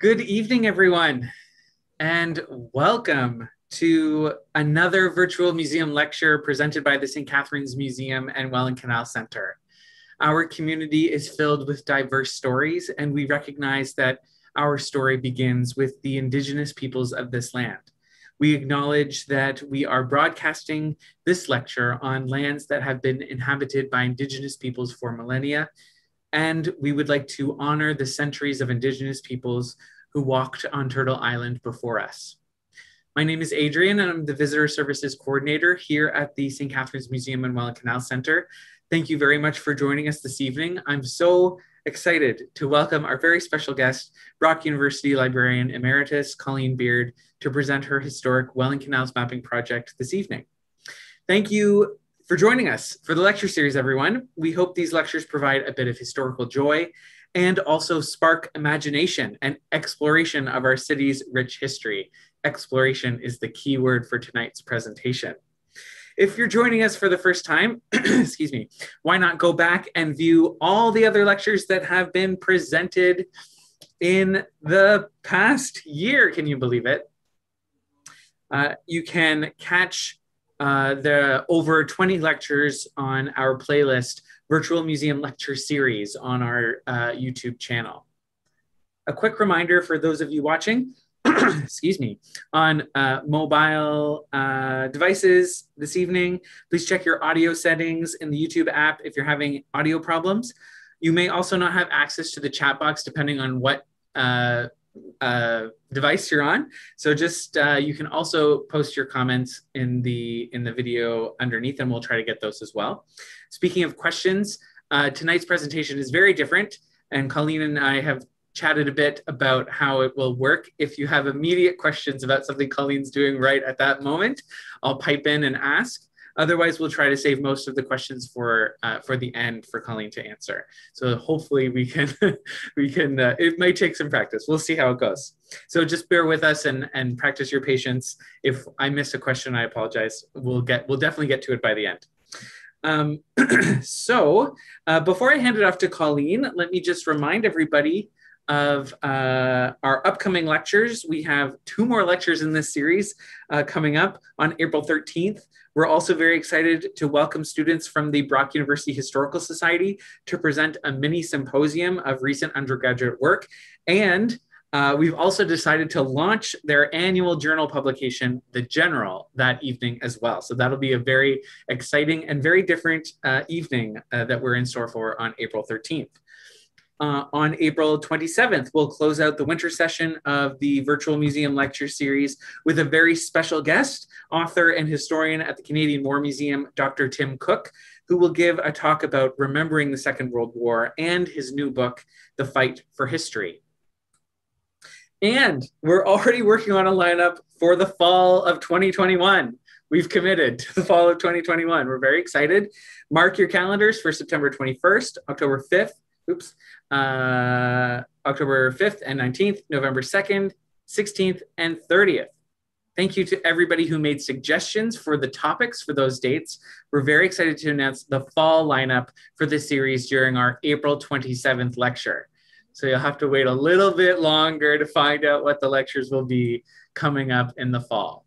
Good evening, everyone, and welcome to another virtual museum lecture presented by the St. Catharines Museum and Welland Canal Center. Our community is filled with diverse stories, and we recognize that our story begins with the Indigenous peoples of this land. We acknowledge that we are broadcasting this lecture on lands that have been inhabited by Indigenous peoples for millennia and we would like to honor the centuries of Indigenous peoples who walked on Turtle Island before us. My name is Adrian, and I'm the Visitor Services Coordinator here at the St. Catharines Museum and Welland Canal Center. Thank you very much for joining us this evening. I'm so excited to welcome our very special guest, Brock University Librarian Emeritus Colleen Beard, to present her historic Welland Canals mapping project this evening. Thank you for joining us for the lecture series, everyone. We hope these lectures provide a bit of historical joy and also spark imagination and exploration of our city's rich history. Exploration is the key word for tonight's presentation. If you're joining us for the first time, excuse me, why not go back and view all the other lectures that have been presented in the past year? Can you believe it? Uh, you can catch uh, the over 20 lectures on our playlist, Virtual Museum Lecture Series on our uh, YouTube channel. A quick reminder for those of you watching, excuse me, on uh, mobile uh, devices this evening, please check your audio settings in the YouTube app if you're having audio problems. You may also not have access to the chat box depending on what uh, device you're on. So just uh, you can also post your comments in the in the video underneath, and we'll try to get those as well. Speaking of questions, uh, tonight's presentation is very different, and Colleen and I have chatted a bit about how it will work. If you have immediate questions about something Colleen's doing right at that moment, I'll pipe in and ask. Otherwise, we'll try to save most of the questions for uh, for the end for Colleen to answer. So hopefully we can we can. Uh, it might take some practice. We'll see how it goes. So just bear with us and and practice your patience. If I miss a question, I apologize. We'll get we'll definitely get to it by the end. Um, so uh, before I hand it off to Colleen, let me just remind everybody of uh, our upcoming lectures. We have two more lectures in this series uh, coming up on April 13th. We're also very excited to welcome students from the Brock University Historical Society to present a mini symposium of recent undergraduate work. And uh, we've also decided to launch their annual journal publication, The General, that evening as well. So that'll be a very exciting and very different uh, evening uh, that we're in store for on April 13th uh, on April 27th, we'll close out the winter session of the Virtual Museum Lecture Series with a very special guest, author and historian at the Canadian War Museum, Dr. Tim Cook, who will give a talk about remembering the Second World War and his new book, The Fight for History. And we're already working on a lineup for the fall of 2021. We've committed to the fall of 2021. We're very excited. Mark your calendars for September 21st, October 5th, oops, uh, October 5th and 19th, November 2nd, 16th, and 30th. Thank you to everybody who made suggestions for the topics for those dates. We're very excited to announce the fall lineup for this series during our April 27th lecture. So you'll have to wait a little bit longer to find out what the lectures will be coming up in the fall.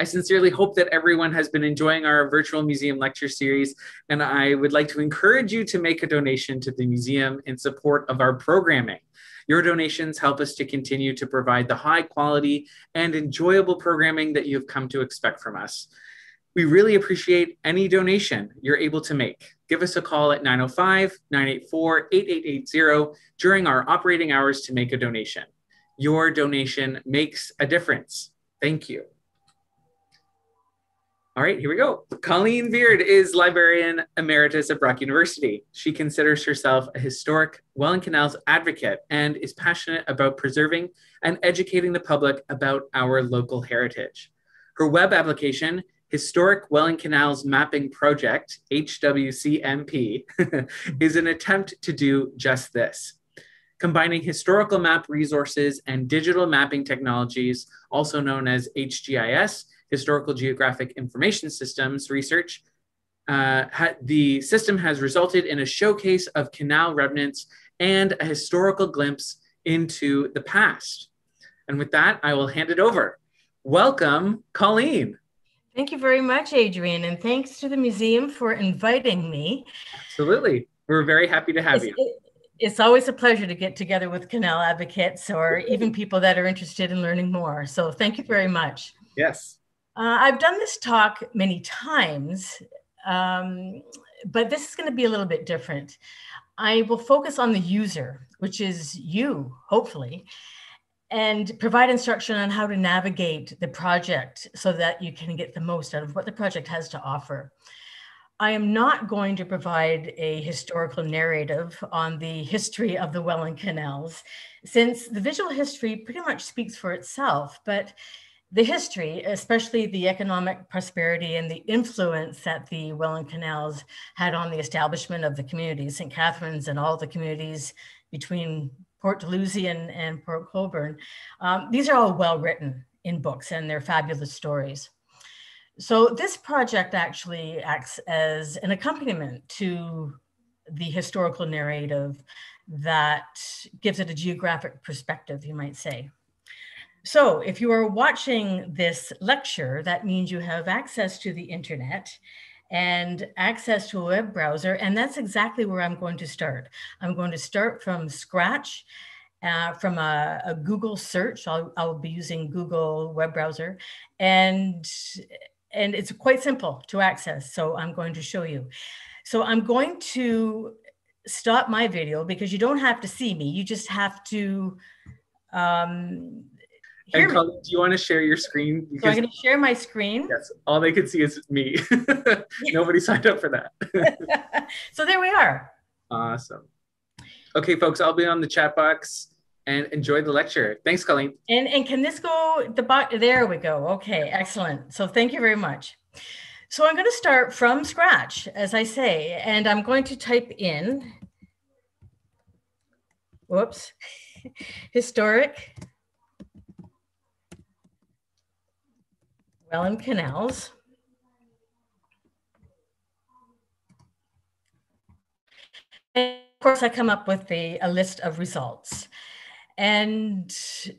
I sincerely hope that everyone has been enjoying our virtual museum lecture series, and I would like to encourage you to make a donation to the museum in support of our programming. Your donations help us to continue to provide the high quality and enjoyable programming that you've come to expect from us. We really appreciate any donation you're able to make. Give us a call at 905 984 8880 during our operating hours to make a donation. Your donation makes a difference. Thank you. All right, here we go. Colleen Beard is librarian emeritus at Brock University. She considers herself a historic Welland Canals advocate and is passionate about preserving and educating the public about our local heritage. Her web application, Historic Welland Canals Mapping Project, HWCMP, is an attempt to do just this. Combining historical map resources and digital mapping technologies, also known as HGIS, historical geographic information systems research, uh, the system has resulted in a showcase of canal remnants and a historical glimpse into the past. And with that, I will hand it over. Welcome, Colleen. Thank you very much, Adrian, and thanks to the museum for inviting me. Absolutely. We're very happy to have it's, you. It, it's always a pleasure to get together with canal advocates or even people that are interested in learning more. So thank you very much. Yes. Uh, I've done this talk many times, um, but this is going to be a little bit different. I will focus on the user, which is you, hopefully, and provide instruction on how to navigate the project so that you can get the most out of what the project has to offer. I am not going to provide a historical narrative on the history of the Welland canals, since the visual history pretty much speaks for itself, but the history, especially the economic prosperity and the influence that the Welland canals had on the establishment of the communities, St. Catharines and all the communities between Port Dalhousie and, and Port Colborne. Um, these are all well written in books and they're fabulous stories. So this project actually acts as an accompaniment to the historical narrative that gives it a geographic perspective, you might say. So if you are watching this lecture, that means you have access to the internet and access to a web browser. And that's exactly where I'm going to start. I'm going to start from scratch uh, from a, a, Google search. I'll, I'll, be using Google web browser and, and it's quite simple to access. So I'm going to show you. So I'm going to stop my video because you don't have to see me. You just have to um, and Colleen, do you want to share your screen? Because, so I'm going to share my screen. Yes, all they can see is me. Nobody signed up for that. so there we are. Awesome. Okay, folks, I'll be on the chat box and enjoy the lecture. Thanks, Colleen. And and can this go the box? There we go. Okay, excellent. So thank you very much. So I'm going to start from scratch, as I say, and I'm going to type in. Whoops. Historic Welland Canals. And of course, I come up with the, a list of results and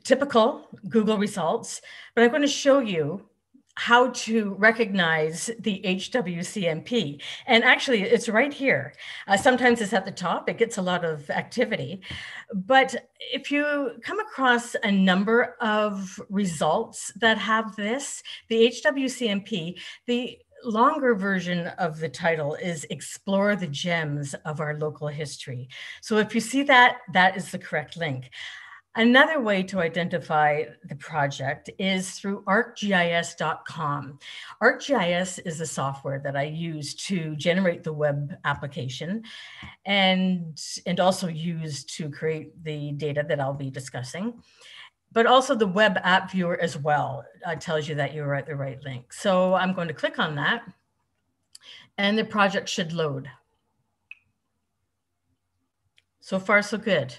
typical Google results, but I'm going to show you how to recognize the HWCMP. And actually, it's right here. Uh, sometimes it's at the top, it gets a lot of activity. But if you come across a number of results that have this, the HWCMP, the longer version of the title is explore the gems of our local history so if you see that that is the correct link Another way to identify the project is through arcgis.com. ArcGIS is the software that I use to generate the web application and, and also use to create the data that I'll be discussing. But also the web app viewer as well uh, tells you that you're at the right link. So I'm going to click on that and the project should load. So far, so good.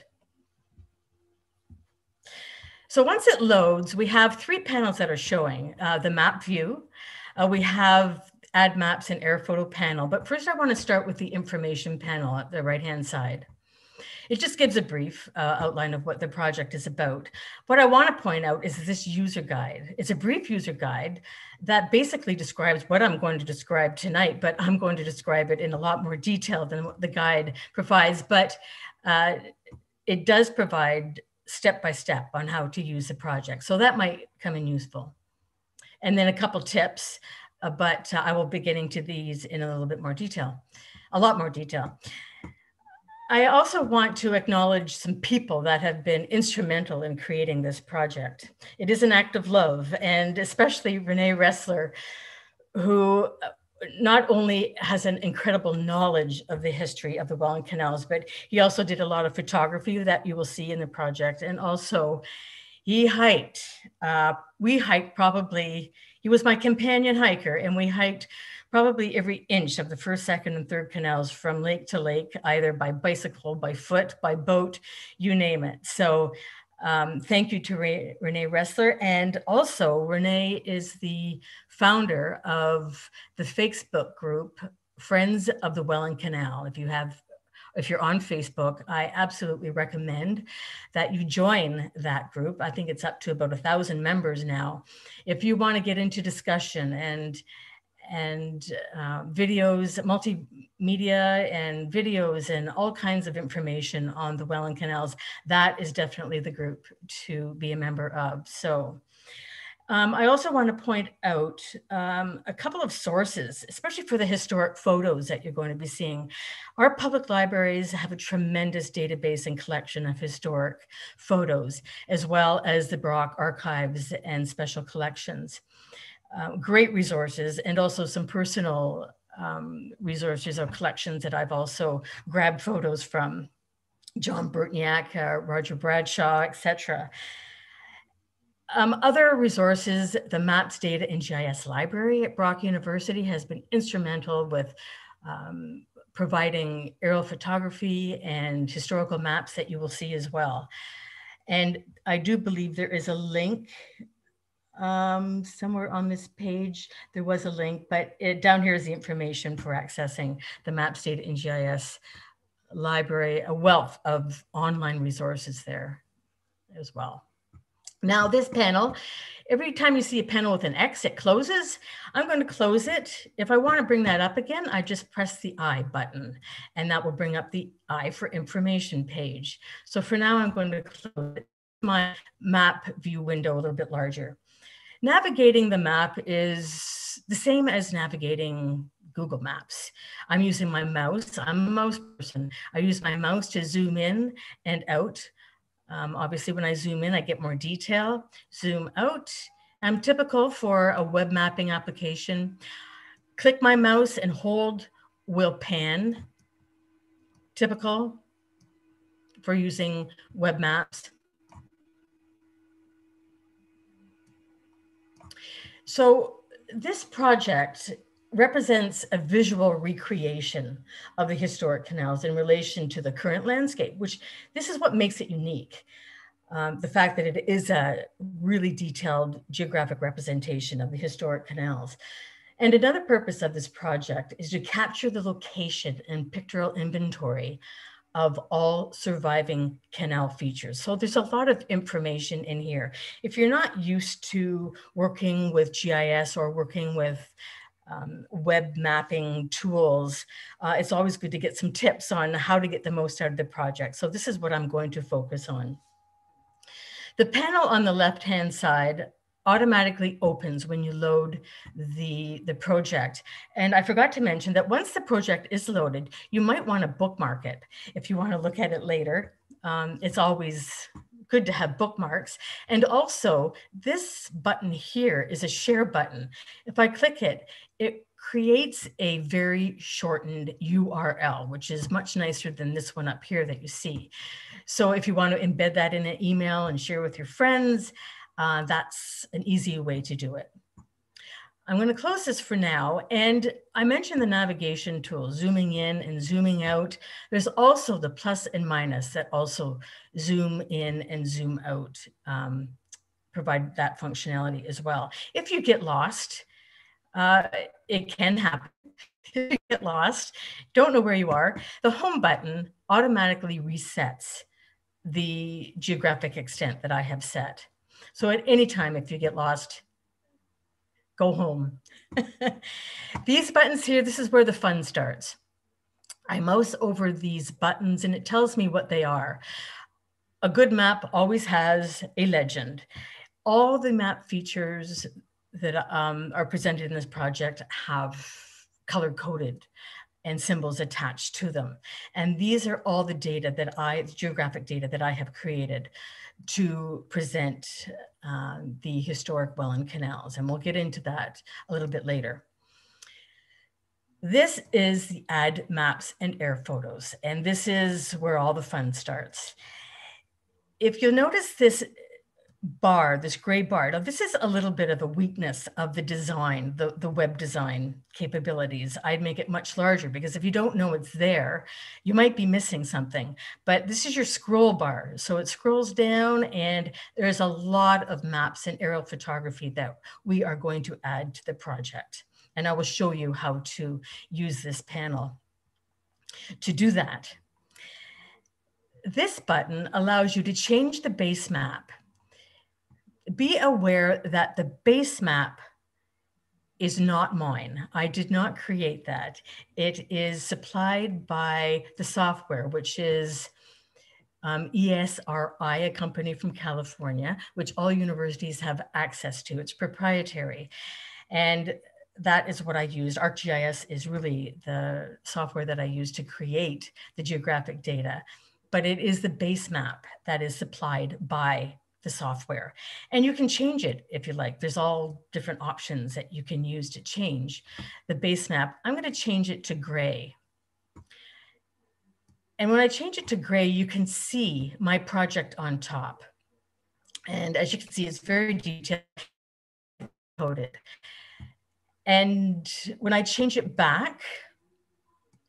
So once it loads, we have three panels that are showing uh, the map view. Uh, we have add maps and air photo panel. But first I wanna start with the information panel at the right-hand side. It just gives a brief uh, outline of what the project is about. What I want to point out is this user guide. It's a brief user guide that basically describes what I'm going to describe tonight, but I'm going to describe it in a lot more detail than what the guide provides. But uh, it does provide step by step on how to use the project. So that might come in useful. And then a couple tips, uh, but uh, I will be getting to these in a little bit more detail, a lot more detail. I also want to acknowledge some people that have been instrumental in creating this project. It is an act of love, and especially Renee Ressler, who uh, not only has an incredible knowledge of the history of the Welland canals, but he also did a lot of photography that you will see in the project. And also he hiked, uh, we hiked probably, he was my companion hiker and we hiked probably every inch of the first, second, and third canals from lake to lake, either by bicycle, by foot, by boat, you name it. So um, thank you to Re Renee Ressler. And also Renee is the founder of the Facebook group, Friends of the Welland Canal. If you have if you're on Facebook, I absolutely recommend that you join that group. I think it's up to about a thousand members now. If you want to get into discussion and and uh, videos, multimedia and videos and all kinds of information on the Welland Canals, that is definitely the group to be a member of. So um, I also want to point out um, a couple of sources, especially for the historic photos that you're going to be seeing. Our public libraries have a tremendous database and collection of historic photos, as well as the Brock archives and special collections. Uh, great resources and also some personal um, resources or collections that I've also grabbed photos from John Burtniak, uh, Roger Bradshaw, etc. Um, other resources, the MAPS Data and GIS Library at Brock University has been instrumental with um, providing aerial photography and historical maps that you will see as well. And I do believe there is a link um, somewhere on this page. There was a link, but it, down here is the information for accessing the MAPS Data in GIS library, a wealth of online resources there as well. Now this panel, every time you see a panel with an X, it closes. I'm going to close it. If I want to bring that up again, I just press the I button and that will bring up the I for information page. So for now, I'm going to close my map view window a little bit larger. Navigating the map is the same as navigating Google Maps. I'm using my mouse. I'm a mouse person. I use my mouse to zoom in and out um, obviously, when I zoom in, I get more detail. Zoom out. I'm typical for a web mapping application. Click my mouse and hold will pan. Typical for using web maps. So this project represents a visual recreation of the historic canals in relation to the current landscape, which this is what makes it unique. Um, the fact that it is a really detailed geographic representation of the historic canals. And another purpose of this project is to capture the location and pictorial inventory of all surviving canal features. So there's a lot of information in here. If you're not used to working with GIS or working with um, web mapping tools, uh, it's always good to get some tips on how to get the most out of the project. So this is what I'm going to focus on. The panel on the left-hand side automatically opens when you load the, the project. And I forgot to mention that once the project is loaded, you might want to bookmark it if you want to look at it later. Um, it's always good to have bookmarks. And also this button here is a share button. If I click it, it creates a very shortened URL, which is much nicer than this one up here that you see. So if you want to embed that in an email and share with your friends, uh, that's an easy way to do it. I'm going to close this for now. And I mentioned the navigation tool, zooming in and zooming out. There's also the plus and minus that also zoom in and zoom out, um, provide that functionality as well. If you get lost, uh, it can happen. If you get lost, don't know where you are, the home button automatically resets the geographic extent that I have set. So at any time, if you get lost, go home. these buttons here, this is where the fun starts. I mouse over these buttons and it tells me what they are. A good map always has a legend. All the map features that um, are presented in this project have color coded and symbols attached to them. And these are all the data that I, geographic data that I have created to present uh, the historic Welland canals. And we'll get into that a little bit later. This is the add maps and air photos. And this is where all the fun starts. If you'll notice this bar, this gray bar. Now, this is a little bit of a weakness of the design, the, the web design capabilities. I'd make it much larger because if you don't know it's there, you might be missing something. But this is your scroll bar. So it scrolls down and there's a lot of maps and aerial photography that we are going to add to the project. And I will show you how to use this panel. To do that, this button allows you to change the base map. Be aware that the base map is not mine. I did not create that. It is supplied by the software, which is um, ESRI, a company from California, which all universities have access to. It's proprietary. And that is what I used. ArcGIS is really the software that I use to create the geographic data, but it is the base map that is supplied by the software. And you can change it if you like. There's all different options that you can use to change the base map. I'm going to change it to gray. And when I change it to gray, you can see my project on top. And as you can see, it's very detailed coded. And when I change it back,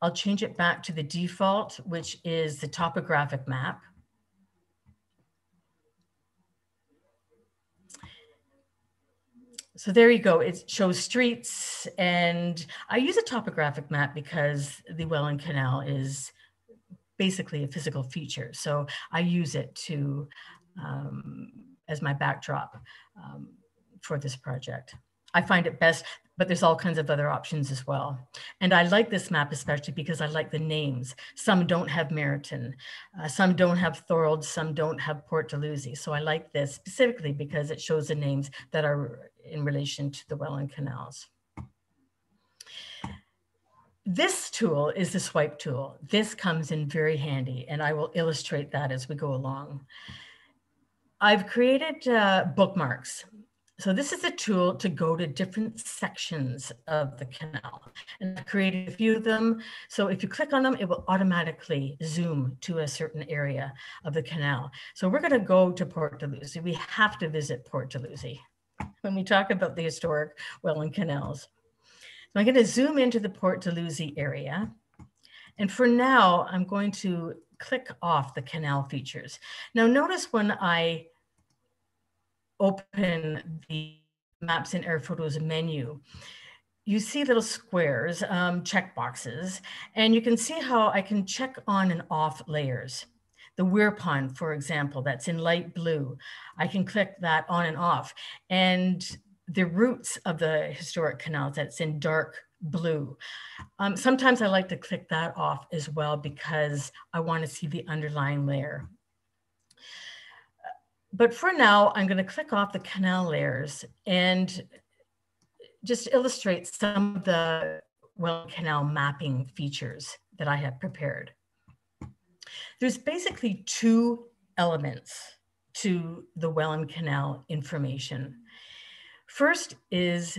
I'll change it back to the default, which is the topographic map. So there you go. It shows streets and I use a topographic map because the Welland Canal is basically a physical feature. So I use it to um, as my backdrop um, for this project. I find it best, but there's all kinds of other options as well. And I like this map especially because I like the names. Some don't have Merritton, uh, some don't have Thorold, some don't have Port Dalhousie. So I like this specifically because it shows the names that are in relation to the Welland canals. This tool is the swipe tool. This comes in very handy and I will illustrate that as we go along. I've created uh, bookmarks. So this is a tool to go to different sections of the canal. And I've created a few of them. So if you click on them, it will automatically zoom to a certain area of the canal. So we're gonna go to Port Dalhousie. We have to visit Port Dalhousie when we talk about the historic Welland canals. So I'm going to zoom into the Port Dalhousie area. And for now, I'm going to click off the canal features. Now notice when I open the Maps and Air Photos menu, you see little squares, um, check boxes, and you can see how I can check on and off layers the weir pond, for example, that's in light blue. I can click that on and off. And the routes of the historic canals that's in dark blue. Um, sometimes I like to click that off as well because I want to see the underlying layer. But for now, I'm going to click off the canal layers and just illustrate some of the well canal mapping features that I have prepared. There's basically two elements to the Welland Canal information. First is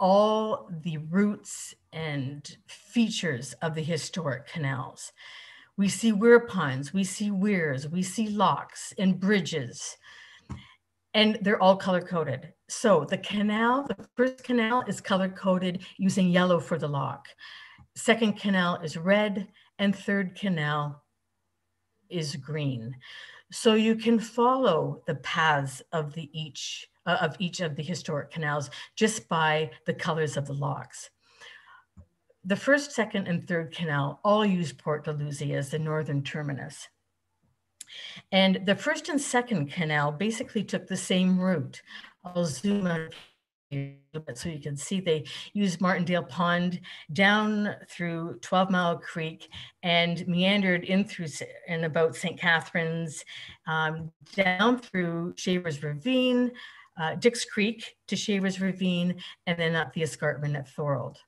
all the routes and features of the historic canals. We see weir ponds, we see weirs, we see locks and bridges, and they're all color coded. So the canal, the first canal is color coded using yellow for the lock. Second canal is red, and third canal is green. So you can follow the paths of the each uh, of each of the historic canals just by the colors of the locks. The first, second, and third canal all use Port Dalhousie as the northern terminus. And the first and second canal basically took the same route. I'll zoom out so you can see they used Martindale Pond down through 12 Mile Creek and meandered in through and about St. Catharines, um, down through Shavers Ravine, uh, Dick's Creek to Shavers Ravine, and then up the escarpment at Thorold.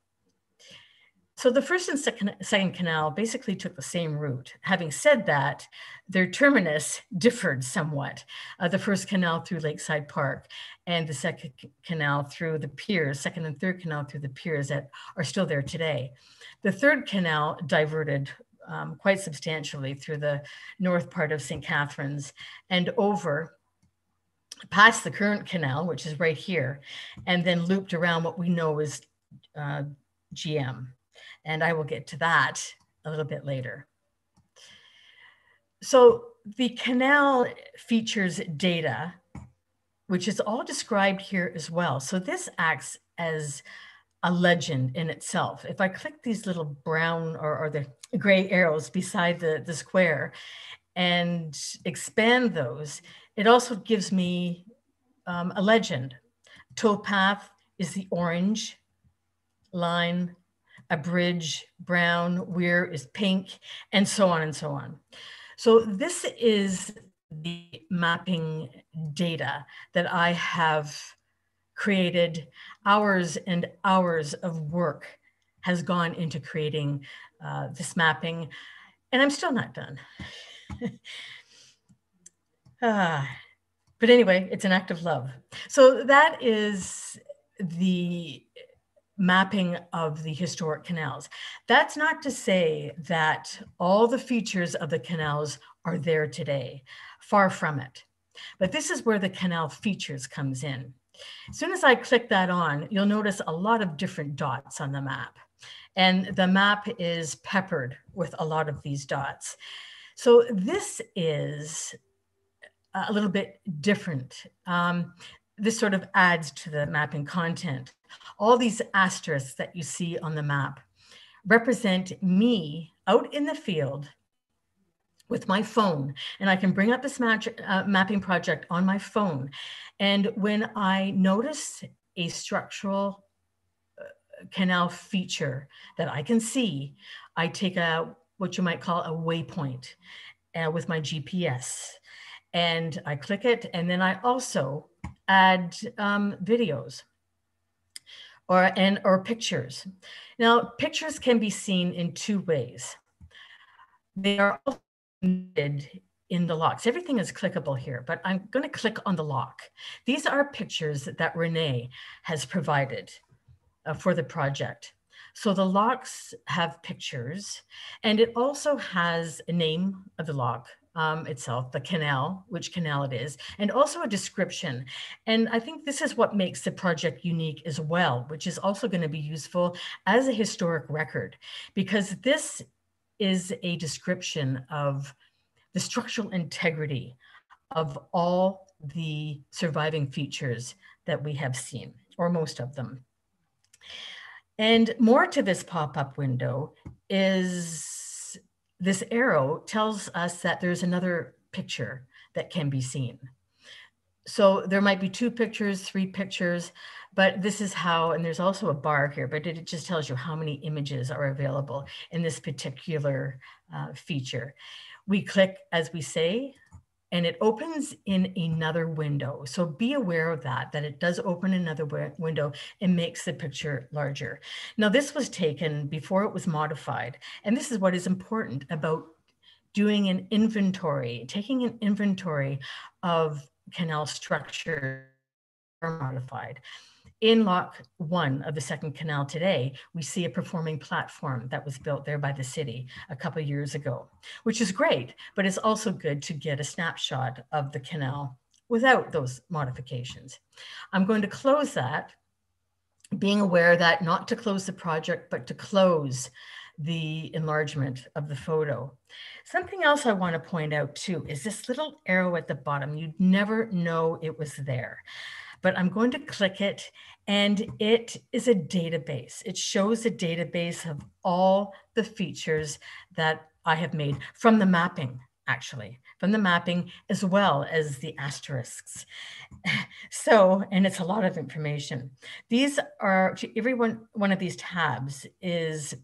So the first and second, second canal basically took the same route. Having said that, their terminus differed somewhat. Uh, the first canal through Lakeside Park and the second canal through the piers, second and third canal through the piers that are still there today. The third canal diverted um, quite substantially through the north part of St. Catharines and over past the current canal, which is right here, and then looped around what we know is uh, GM and I will get to that a little bit later. So the canal features data, which is all described here as well. So this acts as a legend in itself. If I click these little brown or, or the gray arrows beside the, the square, and expand those, it also gives me um, a legend. Towpath is the orange line, a bridge brown, weir is pink, and so on and so on. So this is the mapping data that I have created. Hours and hours of work has gone into creating uh, this mapping, and I'm still not done. uh, but anyway, it's an act of love. So that is the mapping of the historic canals. That's not to say that all the features of the canals are there today, far from it. But this is where the canal features comes in. As soon as I click that on, you'll notice a lot of different dots on the map. And the map is peppered with a lot of these dots. So this is a little bit different. Um, this sort of adds to the mapping content. All these asterisks that you see on the map represent me out in the field with my phone and I can bring up this match, uh, mapping project on my phone. And when I notice a structural uh, canal feature that I can see, I take a what you might call a waypoint uh, with my GPS and I click it. And then I also add um, videos or and or pictures. Now, pictures can be seen in two ways. They are embedded in the locks. Everything is clickable here, but I'm going to click on the lock. These are pictures that Renee has provided uh, for the project. So the locks have pictures and it also has a name of the lock, um, itself, the canal, which canal it is, and also a description. And I think this is what makes the project unique as well, which is also going to be useful as a historic record, because this is a description of the structural integrity of all the surviving features that we have seen, or most of them. And more to this pop-up window is this arrow tells us that there's another picture that can be seen. So there might be two pictures, three pictures, but this is how, and there's also a bar here, but it just tells you how many images are available in this particular uh, feature. We click, as we say, and it opens in another window. So be aware of that, that it does open another window and makes the picture larger. Now this was taken before it was modified. And this is what is important about doing an inventory, taking an inventory of canal structure modified in lock one of the second canal today, we see a performing platform that was built there by the city a couple years ago, which is great, but it's also good to get a snapshot of the canal without those modifications. I'm going to close that, being aware that not to close the project, but to close the enlargement of the photo. Something else I want to point out too is this little arrow at the bottom. You'd never know it was there but I'm going to click it and it is a database. It shows a database of all the features that I have made from the mapping, actually, from the mapping as well as the asterisks. So, and it's a lot of information. These are, every one, one of these tabs is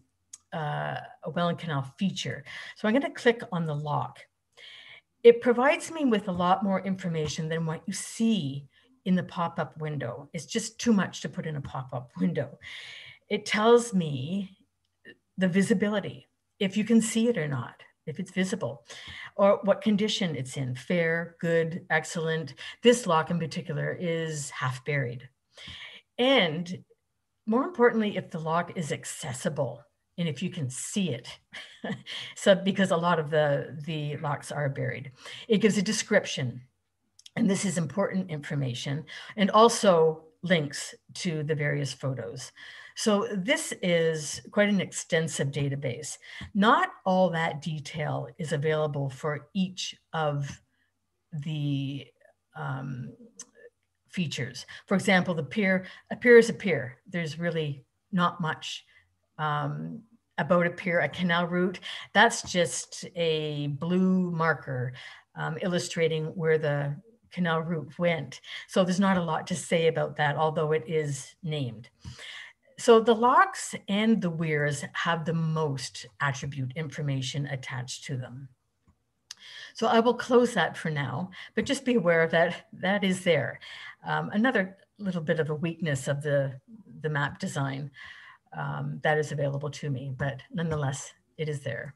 uh, a Welland Canal feature. So I'm going to click on the lock. It provides me with a lot more information than what you see in the pop-up window. It's just too much to put in a pop-up window. It tells me the visibility, if you can see it or not, if it's visible, or what condition it's in, fair, good, excellent. This lock in particular is half buried. And more importantly, if the lock is accessible and if you can see it. so because a lot of the, the locks are buried. It gives a description and this is important information, and also links to the various photos. So this is quite an extensive database. Not all that detail is available for each of the um, features. For example, the pier, a pier is a pier. There's really not much um, about a pier, a canal route, that's just a blue marker um, illustrating where the canal route went. So there's not a lot to say about that, although it is named. So the locks and the weirs have the most attribute information attached to them. So I will close that for now, but just be aware that that is there. Um, another little bit of a weakness of the, the map design um, that is available to me, but nonetheless, it is there.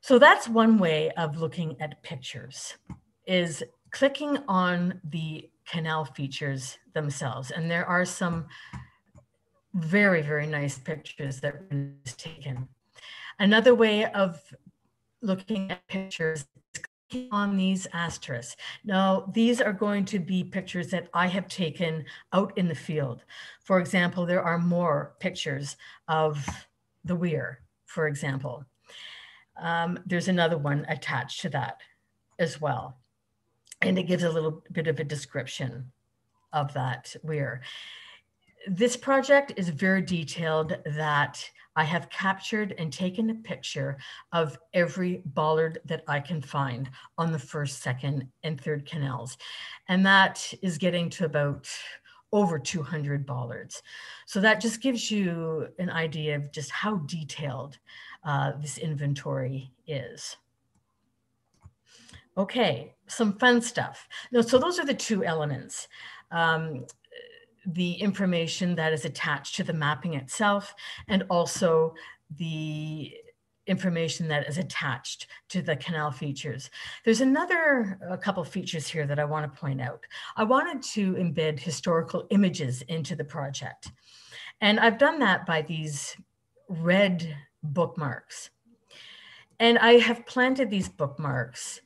So that's one way of looking at pictures is clicking on the canal features themselves. And there are some very, very nice pictures that were taken. Another way of looking at pictures is clicking on these asterisks. Now, these are going to be pictures that I have taken out in the field. For example, there are more pictures of the weir, for example. Um, there's another one attached to that as well. And it gives a little bit of a description of that weir. This project is very detailed that I have captured and taken a picture of every bollard that I can find on the first, second, and third canals. And that is getting to about over 200 bollards. So that just gives you an idea of just how detailed uh, this inventory is. Okay, some fun stuff. No, so those are the two elements. Um, the information that is attached to the mapping itself and also the information that is attached to the canal features. There's another a couple features here that I want to point out. I wanted to embed historical images into the project. And I've done that by these red bookmarks. And I have planted these bookmarks.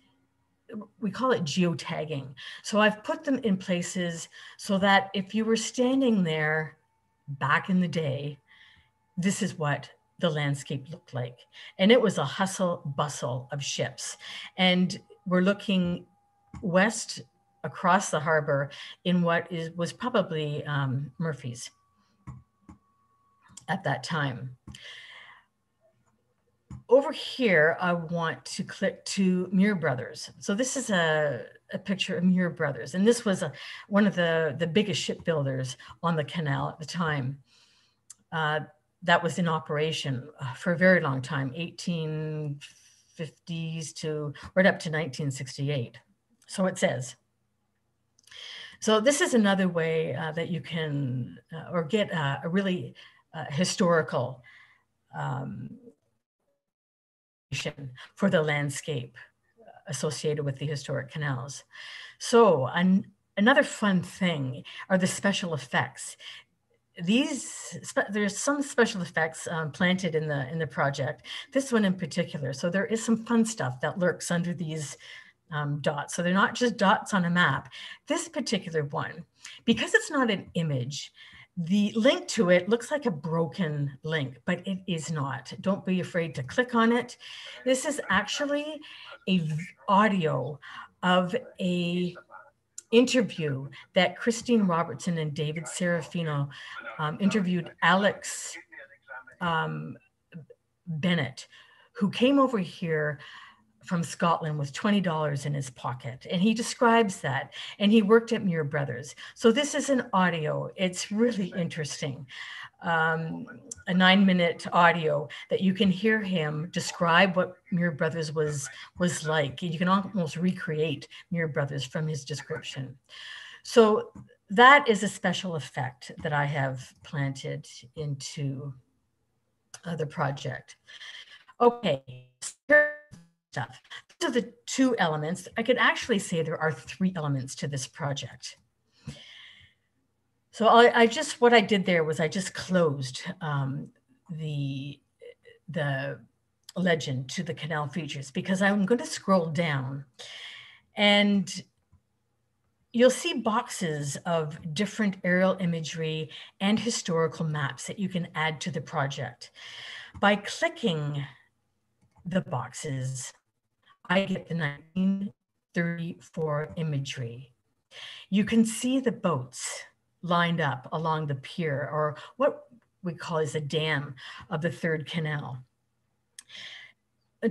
We call it geotagging. So I've put them in places so that if you were standing there back in the day, this is what the landscape looked like. And it was a hustle bustle of ships. And we're looking west across the harbor in what is was probably um, Murphy's at that time. Over here, I want to click to Muir Brothers. So this is a, a picture of Muir Brothers. And this was a, one of the, the biggest shipbuilders on the canal at the time. Uh, that was in operation uh, for a very long time, 1850s to right up to 1968. So it says. So this is another way uh, that you can, uh, or get a really uh, historical um, for the landscape associated with the historic canals. So an, another fun thing are the special effects. These there's some special effects um, planted in the in the project. This one in particular. So there is some fun stuff that lurks under these um, dots. So they're not just dots on a map. This particular one because it's not an image the link to it looks like a broken link but it is not. Don't be afraid to click on it. This is actually a audio of a interview that Christine Robertson and David Serafino um, interviewed Alex um, Bennett, who came over here from Scotland with $20 in his pocket. And he describes that. And he worked at Muir Brothers. So this is an audio. It's really interesting um, a nine minute audio that you can hear him describe what Muir Brothers was was like. You can almost recreate Muir Brothers from his description. So that is a special effect that I have planted into uh, the project. Okay, stuff. These are the two elements. I could actually say there are three elements to this project. So I, I, just what I did there was I just closed um, the the legend to the canal features because I'm going to scroll down and you'll see boxes of different aerial imagery and historical maps that you can add to the project. By clicking the boxes, I get the 1934 imagery. You can see the boats lined up along the pier or what we call is a dam of the third canal.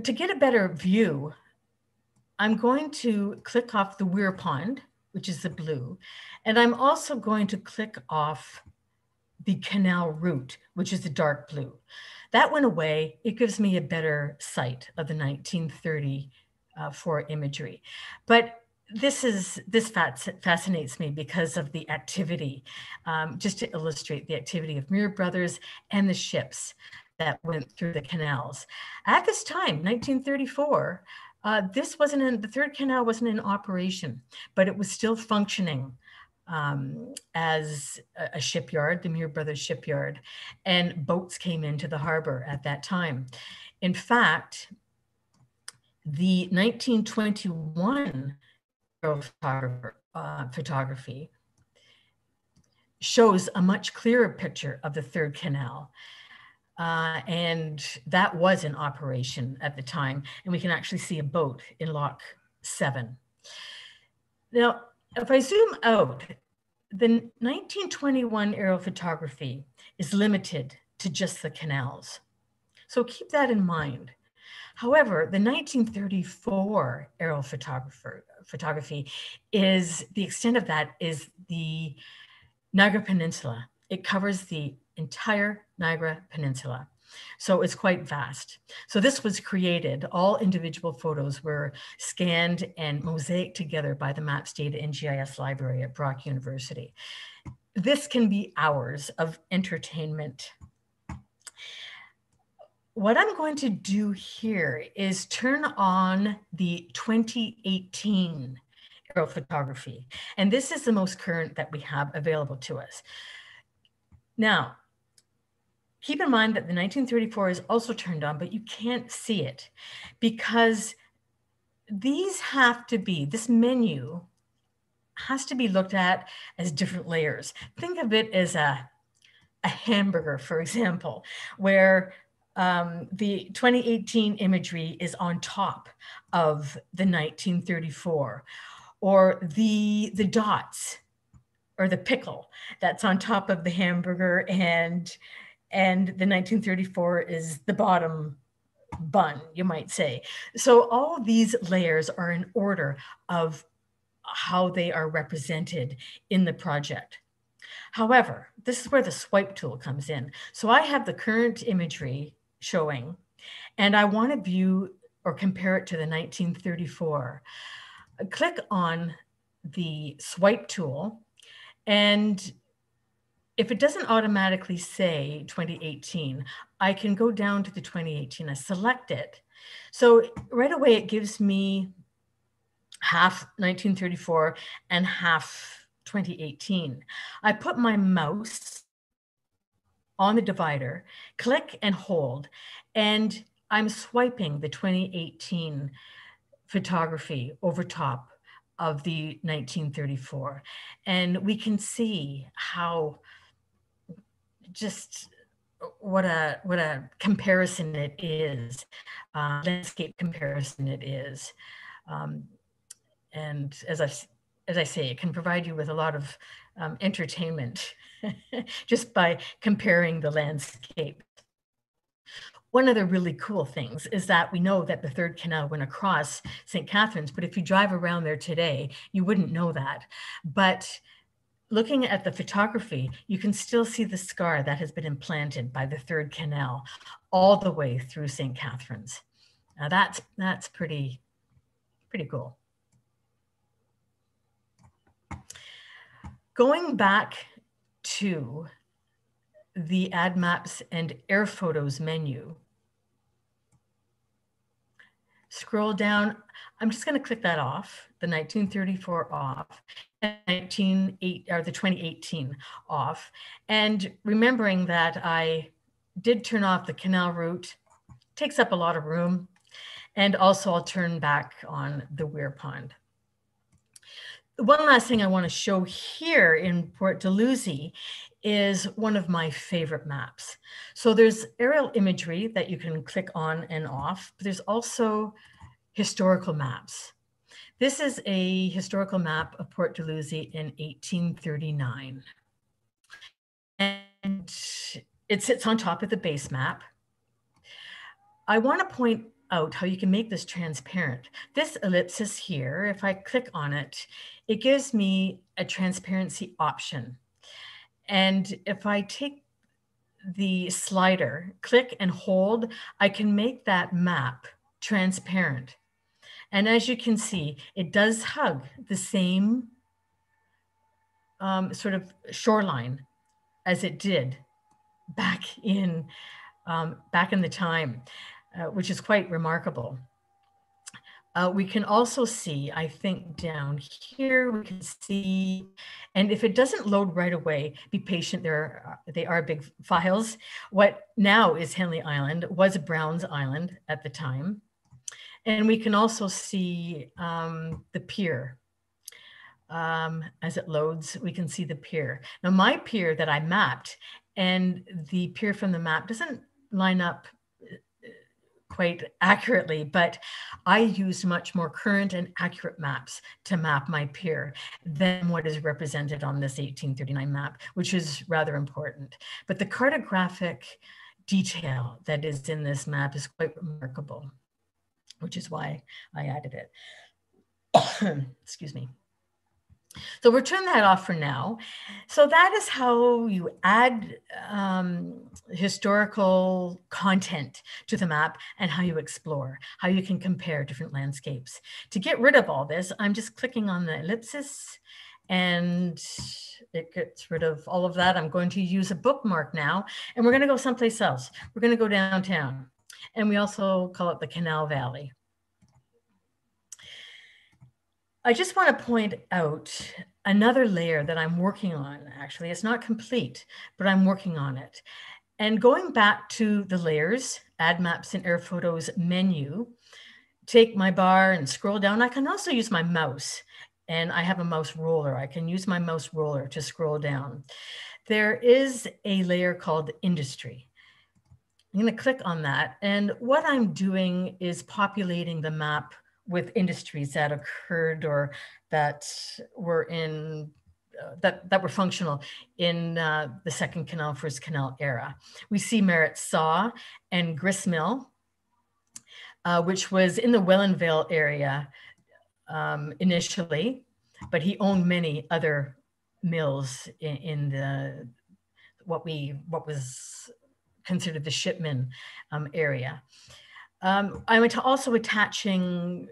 To get a better view, I'm going to click off the Weir Pond, which is the blue, and I'm also going to click off the canal route, which is the dark blue. That went away. It gives me a better sight of the 1934 uh, imagery. But this is this fascinates me because of the activity um, just to illustrate the activity of Muir brothers and the ships that went through the canals at this time 1934 uh, this wasn't in the third canal wasn't in operation but it was still functioning um, as a, a shipyard the Muir brothers shipyard and boats came into the harbor at that time in fact the 1921 photographer, uh, photography shows a much clearer picture of the third canal. Uh, and that was in operation at the time. And we can actually see a boat in Lock 7. Now, if I zoom out, the 1921 aerial photography is limited to just the canals. So keep that in mind. However, the 1934 aerial photographer photography is the extent of that is the Niagara Peninsula. It covers the entire Niagara Peninsula. So it's quite vast. So this was created, all individual photos were scanned and mosaic together by the Maps Data and GIS Library at Brock University. This can be hours of entertainment what I'm going to do here is turn on the 2018 aerial photography. And this is the most current that we have available to us. Now, keep in mind that the 1934 is also turned on, but you can't see it because these have to be, this menu has to be looked at as different layers. Think of it as a, a hamburger, for example, where um, the 2018 imagery is on top of the 1934 or the the dots or the pickle that's on top of the hamburger and and the 1934 is the bottom bun you might say. So all of these layers are in order of how they are represented in the project. However this is where the swipe tool comes in. So i have the current imagery showing, and I want to view or compare it to the 1934. Click on the swipe tool, and if it doesn't automatically say 2018, I can go down to the 2018, I select it. So right away, it gives me half 1934 and half 2018. I put my mouse on the divider, click and hold, and I'm swiping the 2018 photography over top of the 1934. And we can see how just what a what a comparison it is, uh, landscape comparison it is. Um, and as I as I say, it can provide you with a lot of um, entertainment just by comparing the landscape. One of the really cool things is that we know that the third canal went across St. Catharines, but if you drive around there today, you wouldn't know that. But looking at the photography, you can still see the scar that has been implanted by the third canal all the way through St. Catharines. Now that's, that's pretty, pretty cool. Going back to the Add Maps and Air Photos menu, scroll down. I'm just going to click that off, the 1934 off, 198 or the 2018 off, and remembering that I did turn off the canal route, takes up a lot of room, and also I'll turn back on the Weir Pond one last thing I want to show here in Port Dalhousie is one of my favorite maps. So there's aerial imagery that you can click on and off, but there's also historical maps. This is a historical map of Port Dalhousie in 1839. And it sits on top of the base map. I want to point out how you can make this transparent. This ellipsis here, if I click on it, it gives me a transparency option. And if I take the slider, click and hold, I can make that map transparent. And as you can see, it does hug the same um, sort of shoreline as it did back in um, back in the time, uh, which is quite remarkable. Uh, we can also see, I think down here, we can see, and if it doesn't load right away, be patient, there are, they are big files. What now is Henley Island was Browns Island at the time. And we can also see um, the pier. Um, as it loads, we can see the pier. Now my pier that I mapped and the pier from the map doesn't line up quite accurately, but I use much more current and accurate maps to map my pier than what is represented on this 1839 map, which is rather important. But the cartographic detail that is in this map is quite remarkable, which is why I added it. Excuse me. So we'll turn that off for now. So that is how you add um, historical content to the map and how you explore, how you can compare different landscapes. To get rid of all this, I'm just clicking on the ellipsis and it gets rid of all of that. I'm going to use a bookmark now and we're gonna go someplace else. We're gonna go downtown and we also call it the Canal Valley. I just want to point out another layer that I'm working on. Actually, it's not complete, but I'm working on it. And going back to the layers, add maps and air photos menu, take my bar and scroll down. I can also use my mouse and I have a mouse roller. I can use my mouse roller to scroll down. There is a layer called industry. I'm going to click on that. And what I'm doing is populating the map with industries that occurred or that were in uh, that, that were functional in uh, the second canal, first canal era. We see Merritt Saw and gristmill, uh, which was in the Wellandvale area um, initially, but he owned many other mills in, in, the what we what was considered the shipman um, area. Um, I'm also attaching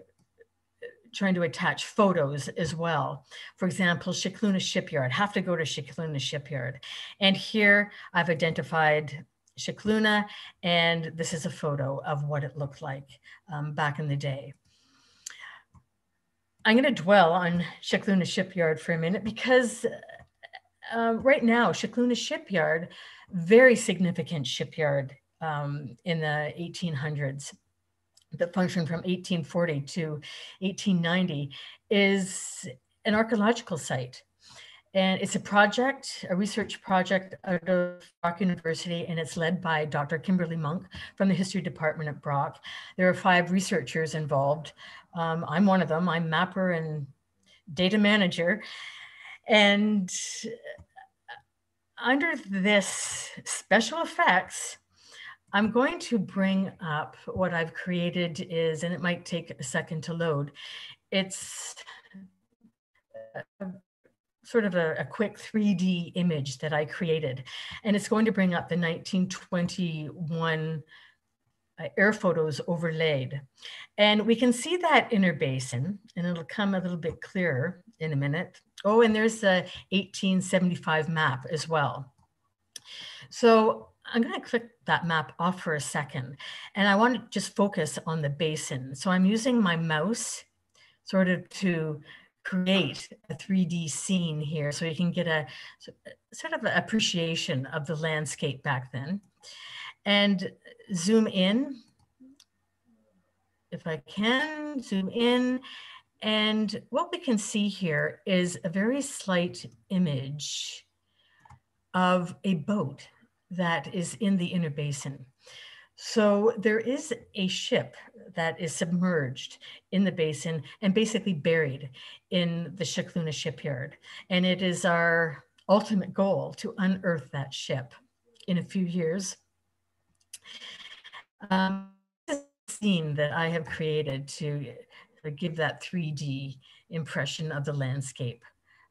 trying to attach photos as well. For example, Shickluna Shipyard, have to go to Shickluna Shipyard. And here I've identified Shickluna, and this is a photo of what it looked like um, back in the day. I'm going to dwell on Shickluna Shipyard for a minute because uh, right now, Shickluna Shipyard, very significant shipyard um, in the 1800s that functioned from 1840 to 1890 is an archaeological site. And it's a project, a research project out of Brock University, and it's led by Dr. Kimberly Monk from the history department at Brock. There are five researchers involved. Um, I'm one of them. I'm mapper and data manager. And under this special effects, I'm going to bring up what I've created is, and it might take a second to load. It's a, sort of a, a, quick 3D image that I created. And it's going to bring up the 1921 uh, air photos overlaid. And we can see that inner basin, and it'll come a little bit clearer in a minute. Oh, and there's the 1875 map as well. So I'm going to click that map off for a second. And I want to just focus on the basin. So I'm using my mouse sort of to create a 3D scene here so you can get a sort of appreciation of the landscape back then. And zoom in, if I can, zoom in. And what we can see here is a very slight image of a boat that is in the inner basin. So there is a ship that is submerged in the basin and basically buried in the Shickluna shipyard. And it is our ultimate goal to unearth that ship in a few years. Um, scene that I have created to give that 3D impression of the landscape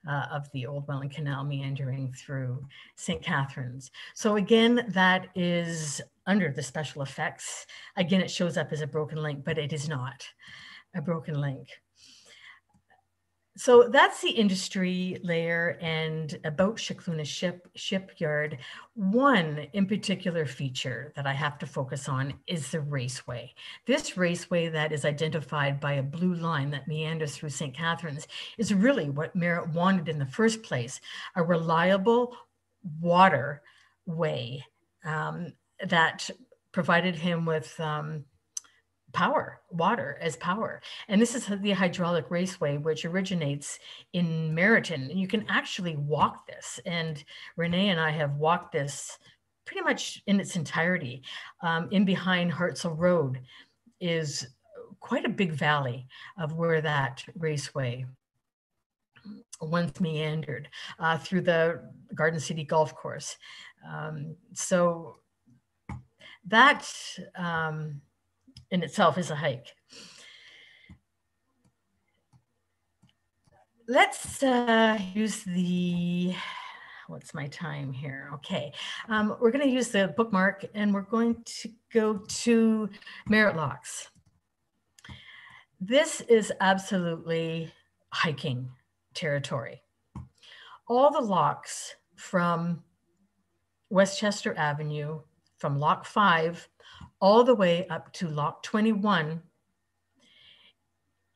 uh, of the Old Welland Canal meandering through St. Catharines. So again, that is under the special effects. Again, it shows up as a broken link, but it is not a broken link so that's the industry layer and about Shickluna ship, shipyard. One in particular feature that I have to focus on is the raceway. This raceway that is identified by a blue line that meanders through St. Catharines is really what Merritt wanted in the first place, a reliable waterway um, that provided him with um, power, water as power. And this is the hydraulic raceway, which originates in Merritton. And you can actually walk this. And Renee and I have walked this pretty much in its entirety. Um, in behind Hartzel Road is quite a big valley of where that raceway once meandered uh, through the Garden City Golf Course. Um, so that um, in itself is a hike. Let's uh, use the, what's my time here? Okay, um, we're gonna use the bookmark and we're going to go to Merritt Locks. This is absolutely hiking territory. All the locks from Westchester Avenue, from Lock 5 all the way up to Lock 21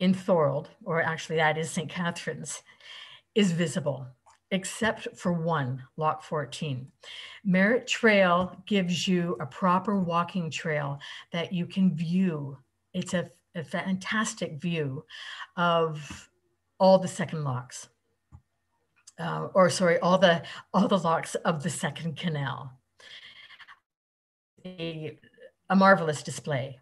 in Thorold, or actually that is St. Catharines, is visible, except for one, Lock 14. Merritt Trail gives you a proper walking trail that you can view. It's a, a fantastic view of all the second locks. Uh, or sorry, all the all the locks of the second canal. A marvelous display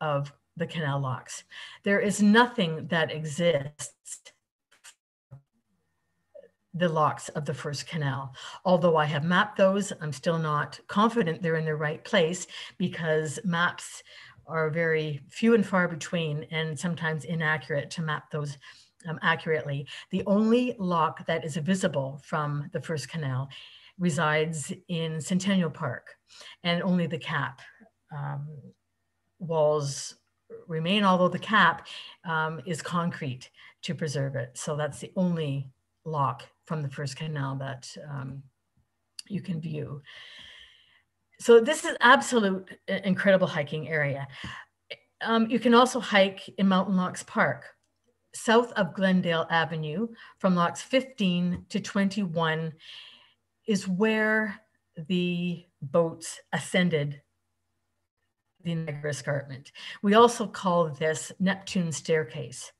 of the canal locks. There is nothing that exists the locks of the first canal. Although I have mapped those, I'm still not confident they're in the right place because maps are very few and far between and sometimes inaccurate to map those um, accurately. The only lock that is visible from the first canal resides in Centennial Park and only the cap um, walls remain, although the cap um, is concrete to preserve it. So that's the only lock from the first canal that um, you can view. So this is absolute incredible hiking area. Um, you can also hike in Mountain Locks Park, south of Glendale Avenue from locks 15 to 21 is where the boats ascended the Niagara Escarpment. We also call this Neptune Staircase.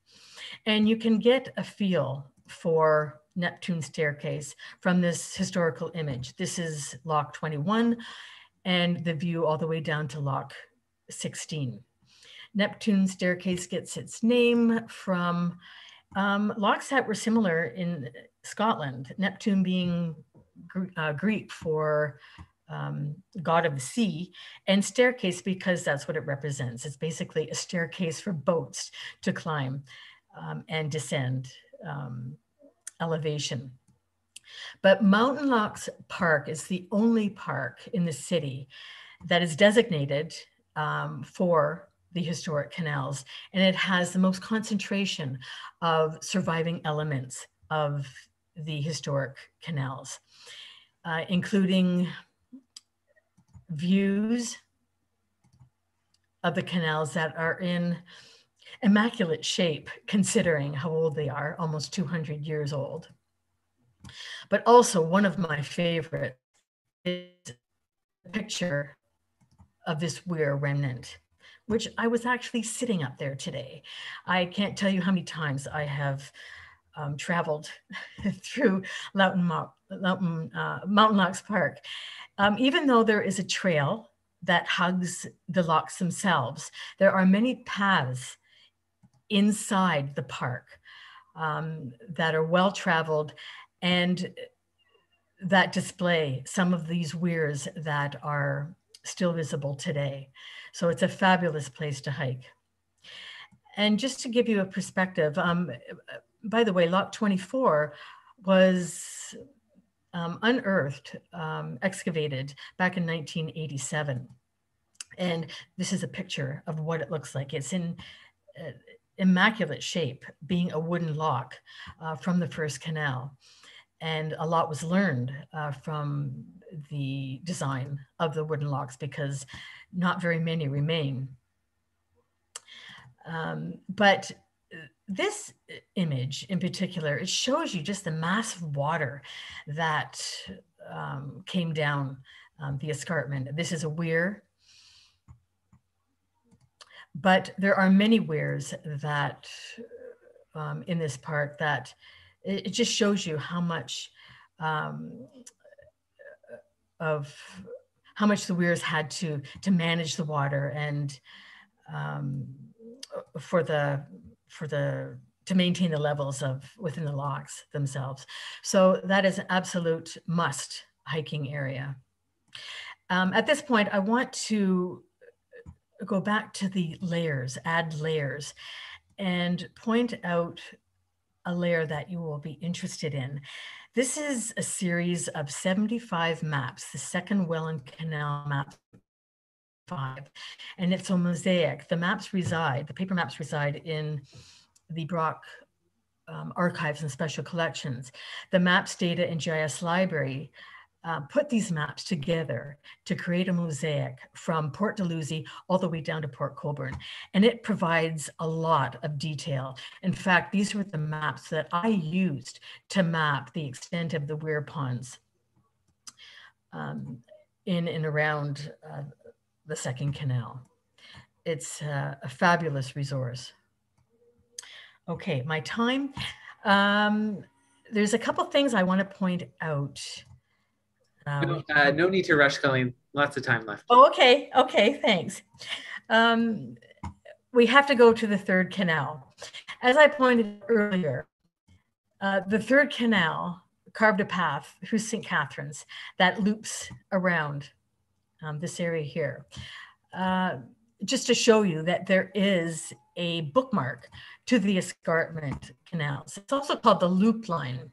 And you can get a feel for Neptune Staircase from this historical image. This is Lock 21 and the view all the way down to Lock 16. Neptune Staircase gets its name from um, locks that were similar in Scotland, Neptune being uh, Greek for um, god of the sea, and staircase because that's what it represents. It's basically a staircase for boats to climb um, and descend um, elevation. But Mountain Locks Park is the only park in the city that is designated um, for the historic canals, and it has the most concentration of surviving elements of the historic canals, uh, including views of the canals that are in immaculate shape, considering how old they are, almost 200 years old. But also one of my favorite is a picture of this weir remnant, which I was actually sitting up there today. I can't tell you how many times I have um, traveled through Loughton, Loughton uh, Mountain Locks Park um, even though there is a trail that hugs the locks themselves, there are many paths inside the park um, that are well traveled and that display some of these weirs that are still visible today. So it's a fabulous place to hike. And just to give you a perspective, um, by the way, Lock 24 was um, unearthed, um, excavated back in 1987. And this is a picture of what it looks like. It's in uh, immaculate shape, being a wooden lock uh, from the first canal. And a lot was learned uh, from the design of the wooden locks because not very many remain. Um, but this image in particular, it shows you just the massive water that um, came down um, the escarpment. This is a weir, but there are many weirs that um, in this part that it, it, just shows you how much um, of how much the weirs had to to manage the water and um, for the for the to maintain the levels of within the locks themselves. So that is an absolute must hiking area. Um, at this point, I want to go back to the layers, add layers, and point out a layer that you will be interested in. This is a series of 75 maps, the second Welland Canal map five, and it's a mosaic. The maps reside, the paper maps reside in the Brock um, archives and special collections. The maps data and GIS library uh, put these maps together to create a mosaic from Port Dalhousie all the way down to Port Colborne. And it provides a lot of detail. In fact, these were the maps that I used to map the extent of the weir ponds um, in and around uh, the second canal. It's uh, a fabulous resource. Okay, my time. Um, there's a couple things I want to point out. Um, no, uh, no, need to rush, Colleen. Lots of time left. Oh, okay. Okay, thanks. Um, we have to go to the third canal. As I pointed earlier, uh, the third canal carved a path through St. Catharines that loops around um, this area here. Uh, just to show you that there is a bookmark to the escarpment canals. It's also called the loop line.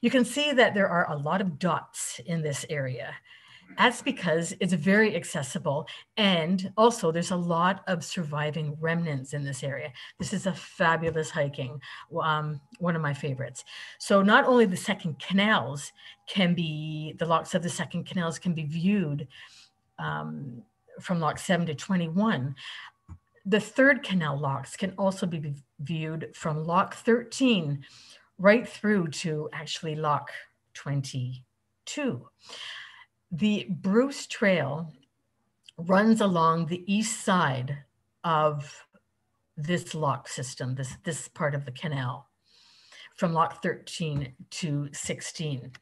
You can see that there are a lot of dots in this area. That's because it's very accessible. And also there's a lot of surviving remnants in this area. This is a fabulous hiking, um, one of my favorites. So not only the second canals can be, the locks of the second canals can be viewed um, from lock 7 to 21. The third canal locks can also be viewed from lock 13 right through to actually lock 22. The Bruce Trail runs along the east side of this lock system, this, this part of the canal, from lock 13 to 16.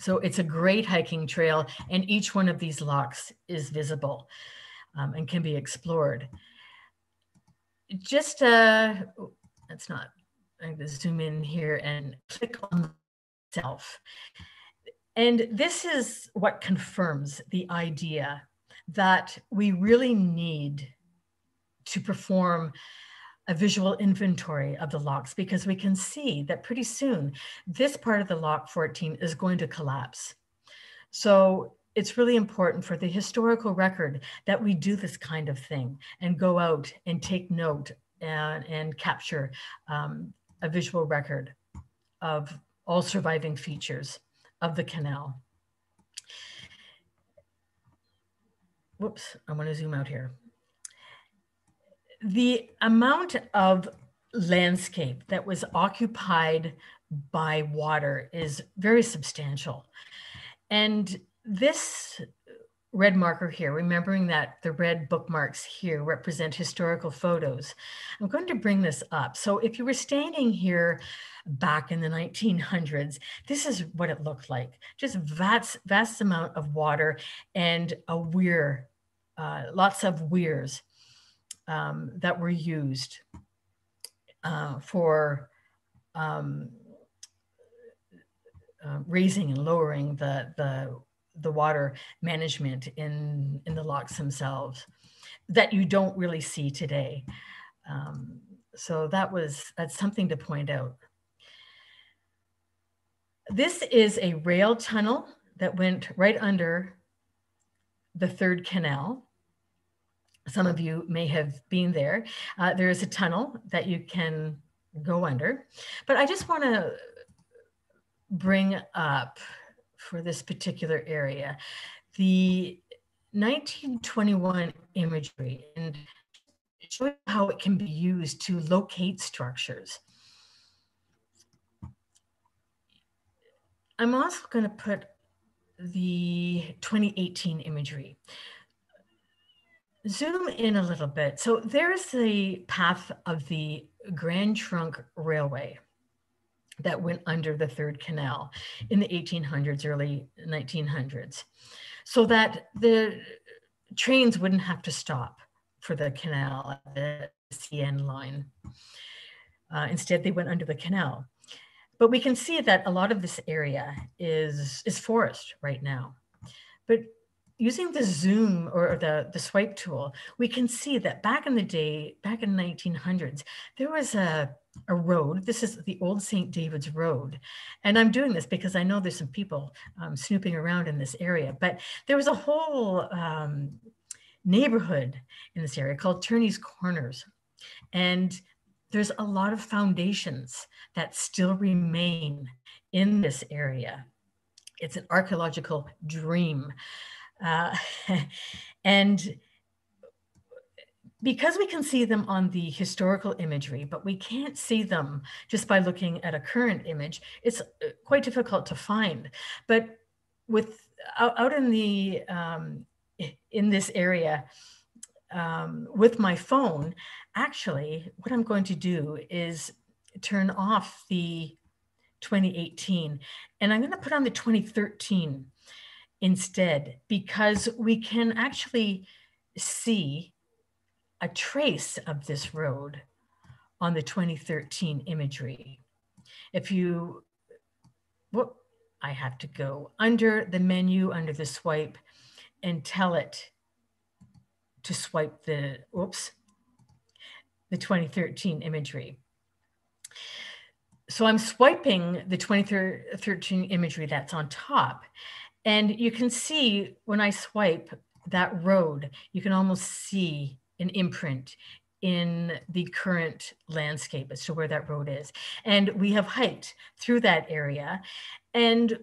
So it's a great hiking trail and each one of these locks is visible um, and can be explored. Just, uh, that's not, I'm gonna zoom in here and click on self. And this is what confirms the idea that we really need to perform a visual inventory of the locks because we can see that pretty soon this part of the lock 14 is going to collapse. So it's really important for the historical record that we do this kind of thing and go out and take note and, and capture um, a visual record of all surviving features of the canal. Whoops, I want to zoom out here the amount of landscape that was occupied by water is very substantial. And this red marker here, remembering that the red bookmarks here represent historical photos, I'm going to bring this up. So if you were standing here back in the 1900s, this is what it looked like. Just vast, vast amount of water and a weir, uh, lots of weirs um, that were used uh, for um, uh, raising and lowering the, the, the water management in, in the locks themselves that you don't really see today. Um, so that was that's something to point out. This is a rail tunnel that went right under the third canal. Some of you may have been there. Uh, there is a tunnel that you can go under, but I just want to bring up for this particular area the 1921 imagery and show how it can be used to locate structures. I'm also going to put the 2018 imagery. Zoom in a little bit. So there's the path of the Grand Trunk Railway that went under the Third Canal in the 1800s, early 1900s, so that the trains wouldn't have to stop for the canal, the CN line. Uh, instead, they went under the canal. But we can see that a lot of this area is, is forest right now. But using the zoom or the, the swipe tool, we can see that back in the day, back in the 1900s, there was a, a road. This is the old St. David's Road. And I'm doing this because I know there's some people um, snooping around in this area, but there was a whole um, neighborhood in this area called Turney's Corners. And there's a lot of foundations that still remain in this area. It's an archaeological dream. Uh, and because we can see them on the historical imagery, but we can't see them just by looking at a current image, it's uh, quite difficult to find. But with out, in the um, in this area um, with my phone, actually, what I'm going to do is turn off the 2018 and I'm going to put on the 2013 instead because we can actually see a trace of this road on the 2013 imagery. If you, well, I have to go under the menu, under the swipe, and tell it to swipe the, oops, the 2013 imagery. So I'm swiping the 2013 imagery that's on top. And you can see when I swipe that road, you can almost see an imprint in the current landscape as to where that road is. And we have hiked through that area. And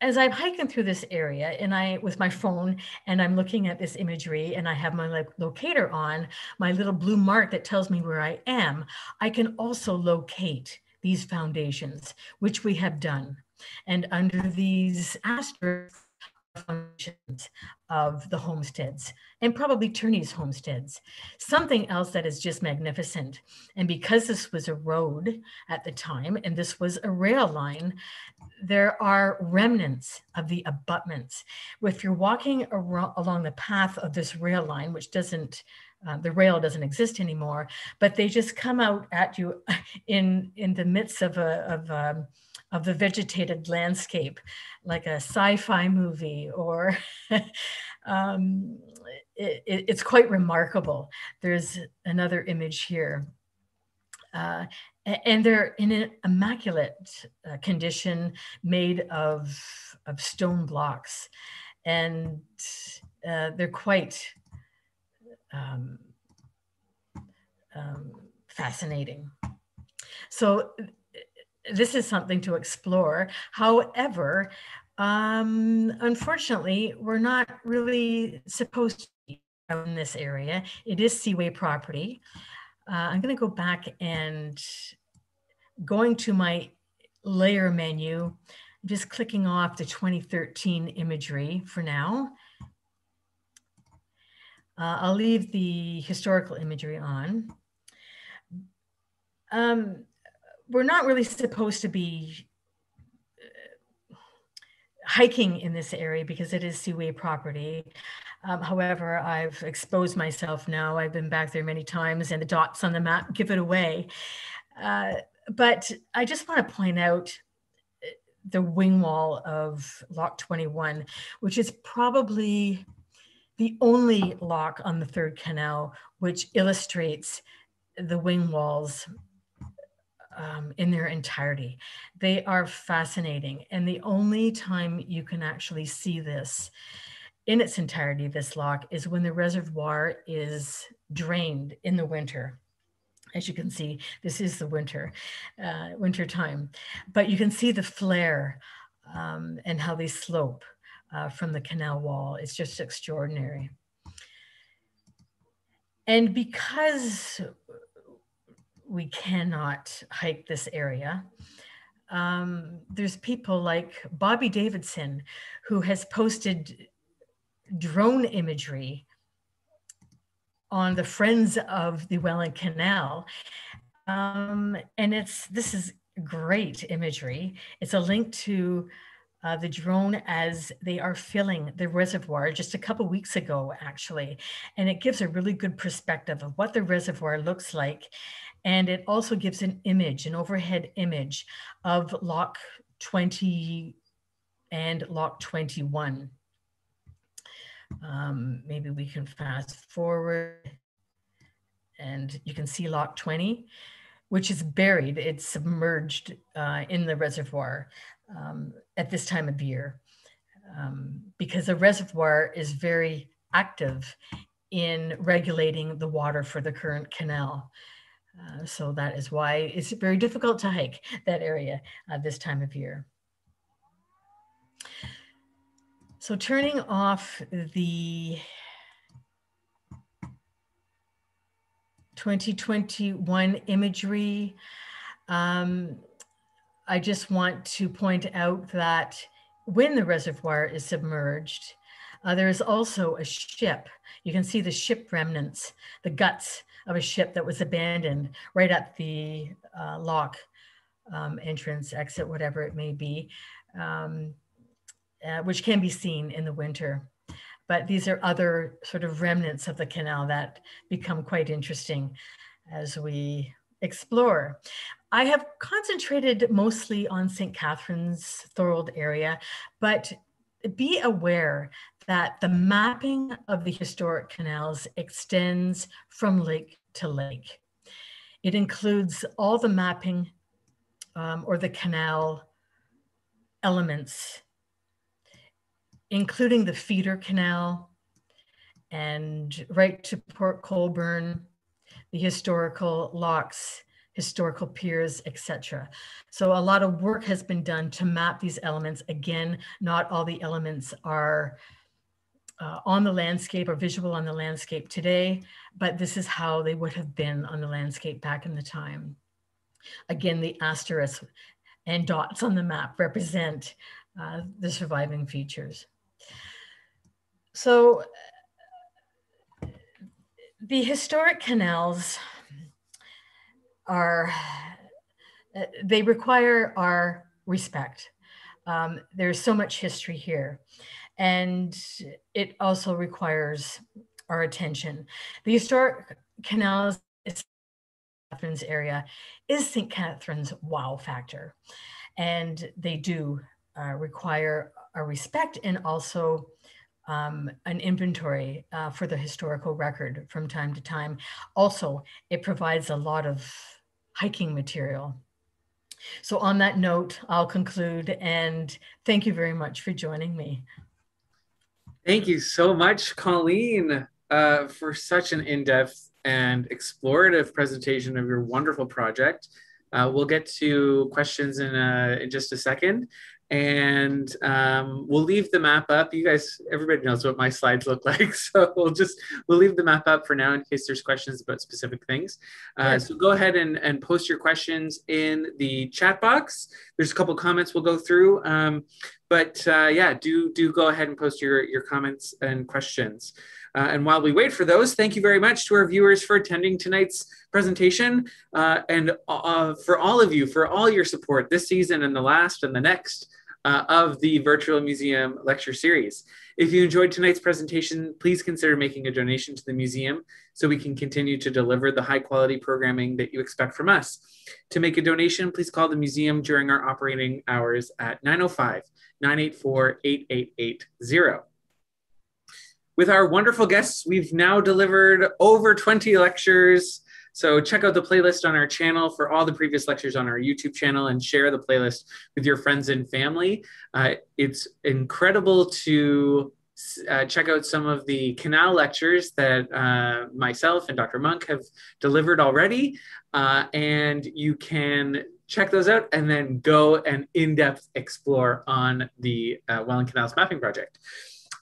as I'm hiking through this area and I with my phone and I'm looking at this imagery and I have my like locator on, my little blue mark that tells me where I am, I can also locate these foundations, which we have done. And under these asterisks, functions of the homesteads and probably Turney's homesteads. Something else that is just magnificent. And because this was a road at the time and this was a rail line, there are remnants of the abutments. If you're walking along the path of this rail line, which doesn't uh, the rail doesn't exist anymore, but they just come out at you in in the midst of a of a, um, of the vegetated landscape, like a sci-fi movie, or um, it, it, it's quite remarkable. There's another image here. Uh, and they're in an immaculate uh, condition made of, of stone blocks. And uh, they're quite um, um, fascinating. So this is something to explore. However, um, unfortunately, we're not really supposed to be in this area. It is Seaway property. Uh, I'm going to go back and going to my layer menu, just clicking off the 2013 imagery for now. Uh, I'll leave the historical imagery on. Um, we're not really supposed to be uh, hiking in this area because it is seaway property. Um, however, I've exposed myself now. I've been back there many times and the dots on the map give it away. Uh, but I just want to point out uh, the wing wall of Lock 21, which is probably the only lock on the third canal which illustrates the wing walls um, in their entirety. They are fascinating. And the only time you can actually see this in its entirety, this lock, is when the reservoir is drained in the winter. As you can see, this is the winter, uh, winter time. But you can see the flare um, and how they slope uh, from the canal wall. It's just extraordinary. And because we cannot hike this area, um, there's people like Bobby Davidson who has posted drone imagery on the Friends of the Welland Canal. Um, and it's this is great imagery. It's a link to uh, the drone as they are filling the reservoir just a couple weeks ago, actually. And it gives a really good perspective of what the reservoir looks like. And it also gives an image, an overhead image of lock 20 and lock 21. Um, maybe we can fast forward and you can see lock 20, which is buried, it's submerged uh, in the reservoir um, at this time of year um, because the reservoir is very active in regulating the water for the current canal. Uh, so that is why it's very difficult to hike that area uh, this time of year. So turning off the 2021 imagery, um, I just want to point out that when the reservoir is submerged, uh, there is also a ship. You can see the ship remnants, the guts of a ship that was abandoned right at the uh, lock um, entrance, exit, whatever it may be, um, uh, which can be seen in the winter. But these are other sort of remnants of the canal that become quite interesting as we explore. I have concentrated mostly on St. Catharines Thorold area, but be aware that the mapping of the historic canals extends from lake to lake. It includes all the mapping um, or the canal elements, including the feeder canal and right to Port Colborne, the historical locks, historical piers, etc. So a lot of work has been done to map these elements. Again, not all the elements are uh, on the landscape or visible on the landscape today, but this is how they would have been on the landscape back in the time. Again, the asterisk and dots on the map represent uh, the surviving features. So the historic canals are, uh, they require our respect. Um, there's so much history here. And it also requires our attention. The historic canals Catharines area is St. Catharines wow factor. And they do uh, require a respect and also um, an inventory uh, for the historical record from time to time. Also, it provides a lot of hiking material. So on that note, I'll conclude and thank you very much for joining me. Thank you so much, Colleen, uh, for such an in-depth and explorative presentation of your wonderful project. Uh, we'll get to questions in, uh, in just a second and um, we'll leave the map up. You guys, everybody knows what my slides look like, so we'll just we'll leave the map up for now in case there's questions about specific things. Uh, So go ahead and, and post your questions in the chat box. There's a couple comments we'll go through, um, but uh, yeah, do do go ahead and post your your comments and questions. Uh, and while we wait for those, thank you very much to our viewers for attending tonight's presentation uh, and uh, for all of you for all your support this season and the last and the next. Uh, of the Virtual Museum Lecture Series. If you enjoyed tonight's presentation, please consider making a donation to the museum so we can continue to deliver the high quality programming that you expect from us. To make a donation, please call the museum during our operating hours at 905 984 8880. With our wonderful guests, we've now delivered over 20 lectures. So check out the playlist on our channel for all the previous lectures on our YouTube channel and share the playlist with your friends and family. Uh, it's incredible to uh, check out some of the canal lectures that uh, myself and Dr. Monk have delivered already. Uh, and you can check those out and then go and in-depth explore on the uh, Welland Canals Mapping Project.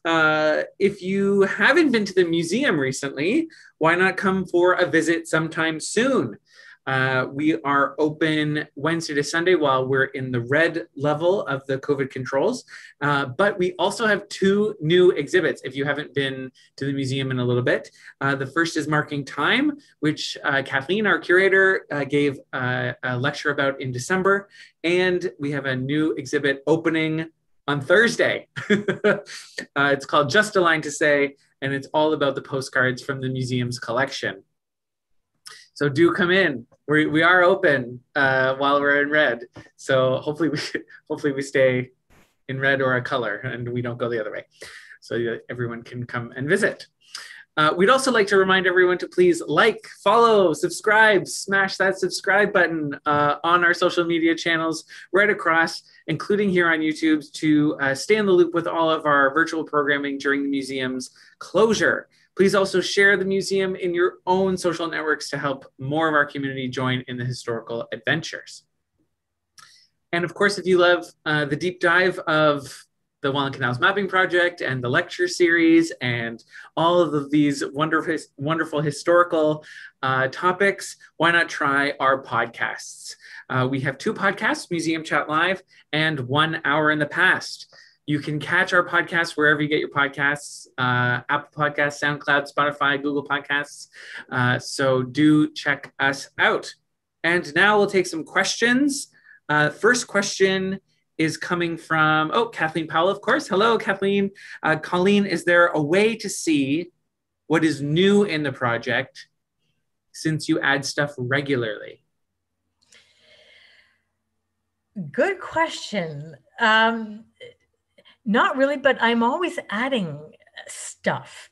Uh, if you haven't been to the museum recently, why not come for a visit sometime soon? Uh, we are open Wednesday to Sunday while we're in the red level of the COVID controls. Uh, but we also have two new exhibits if you haven't been to the museum in a little bit. Uh, the first is Marking Time, which uh, Kathleen, our curator, uh, gave a lecture about in December. And we have a new exhibit opening on Thursday. uh, it's called Just a Line to Say, and it's all about the postcards from the museum's collection. So do come in. We, we are open uh, while we're in red. So hopefully we hopefully we stay in red or a color and we don't go the other way. So that everyone can come and visit. Uh, we'd also like to remind everyone to please like, follow, subscribe, smash that subscribe button uh, on our social media channels right across, including here on YouTube, to uh, stay in the loop with all of our virtual programming during the museum's closure. Please also share the museum in your own social networks to help more of our community join in the historical adventures. And of course, if you love uh, the deep dive of the Welland Canals Mapping Project and the lecture series and all of these wonderful, wonderful historical uh, topics, why not try our podcasts? Uh, we have two podcasts, Museum Chat Live and One Hour in the Past. You can catch our podcast wherever you get your podcasts uh, Apple Podcasts, SoundCloud, Spotify, Google Podcasts. Uh, so do check us out. And now we'll take some questions. Uh, first question is coming from, oh, Kathleen Powell, of course. Hello, Kathleen. Uh, Colleen, is there a way to see what is new in the project since you add stuff regularly? Good question. Um, not really, but I'm always adding stuff.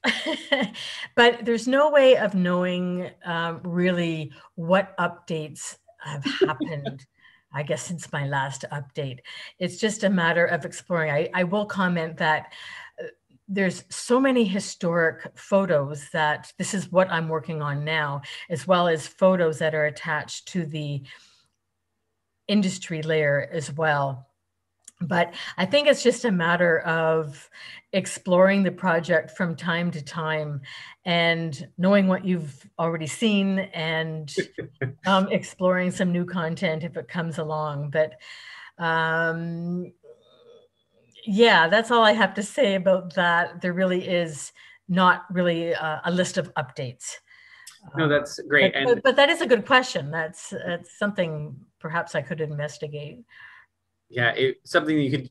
but there's no way of knowing um, really what updates have happened I guess since my last update. It's just a matter of exploring. I, I will comment that uh, there's so many historic photos that this is what I'm working on now, as well as photos that are attached to the industry layer as well. But I think it's just a matter of exploring the project from time to time and knowing what you've already seen and um, exploring some new content if it comes along. But um, yeah, that's all I have to say about that. There really is not really a, a list of updates. No, that's great. But, and, but that is a good question. That's, that's something perhaps I could investigate yeah, it, something you could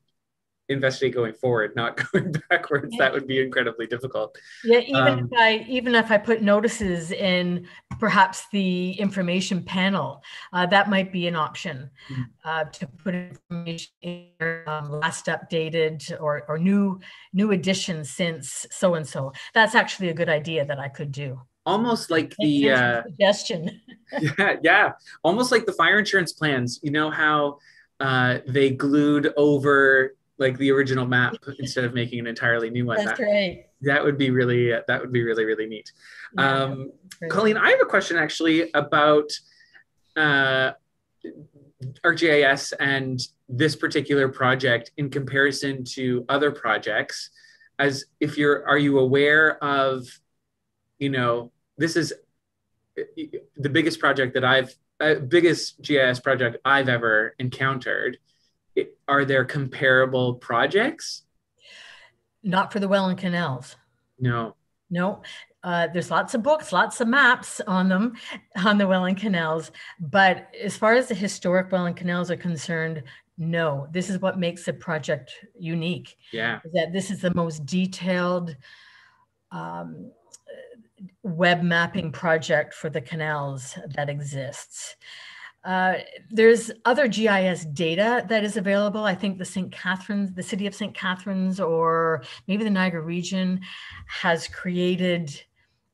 investigate going forward, not going backwards. Yeah. That would be incredibly difficult. Yeah, even um, if I even if I put notices in perhaps the information panel, uh, that might be an option hmm. uh, to put information in um, last updated or or new new edition since so and so. That's actually a good idea that I could do. Almost like the uh, suggestion. yeah, yeah, almost like the fire insurance plans. You know how uh, they glued over like the original map instead of making an entirely new one. That's that, right. That would be really that would be really really neat. Yeah, um, Colleen, I have a question actually about uh, ArcGIS and this particular project in comparison to other projects. As if you're, are you aware of, you know, this is the biggest project that I've uh, biggest GIS project I've ever encountered. It, are there comparable projects? Not for the Welland Canals. No. No. Uh, there's lots of books, lots of maps on them, on the Welland Canals. But as far as the historic Welland Canals are concerned, No, this is what makes the project unique. Yeah. That this is the most detailed um, web mapping project for the canals that exists. Uh, there's other GIS data that is available. I think the St. Catharines, the city of St. Catharines, or maybe the Niagara region has created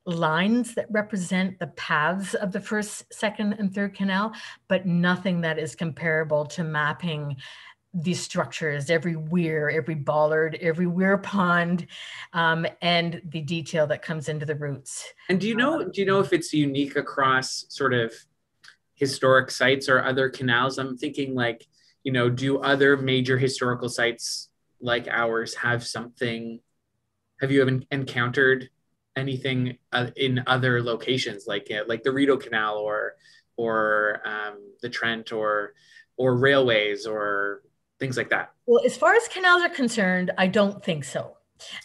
lines that represent the paths of the first, second, and third canal, but nothing that is comparable to mapping these structures, every weir, every bollard, every weir pond, um, and the detail that comes into the routes. And do you know, do you know if it's unique across sort of historic sites or other canals? I'm thinking like, you know, do other major historical sites like ours have something? Have you ever encountered anything uh, in other locations like uh, like the Rideau Canal or or um, the Trent or or railways or things like that? Well, as far as canals are concerned, I don't think so.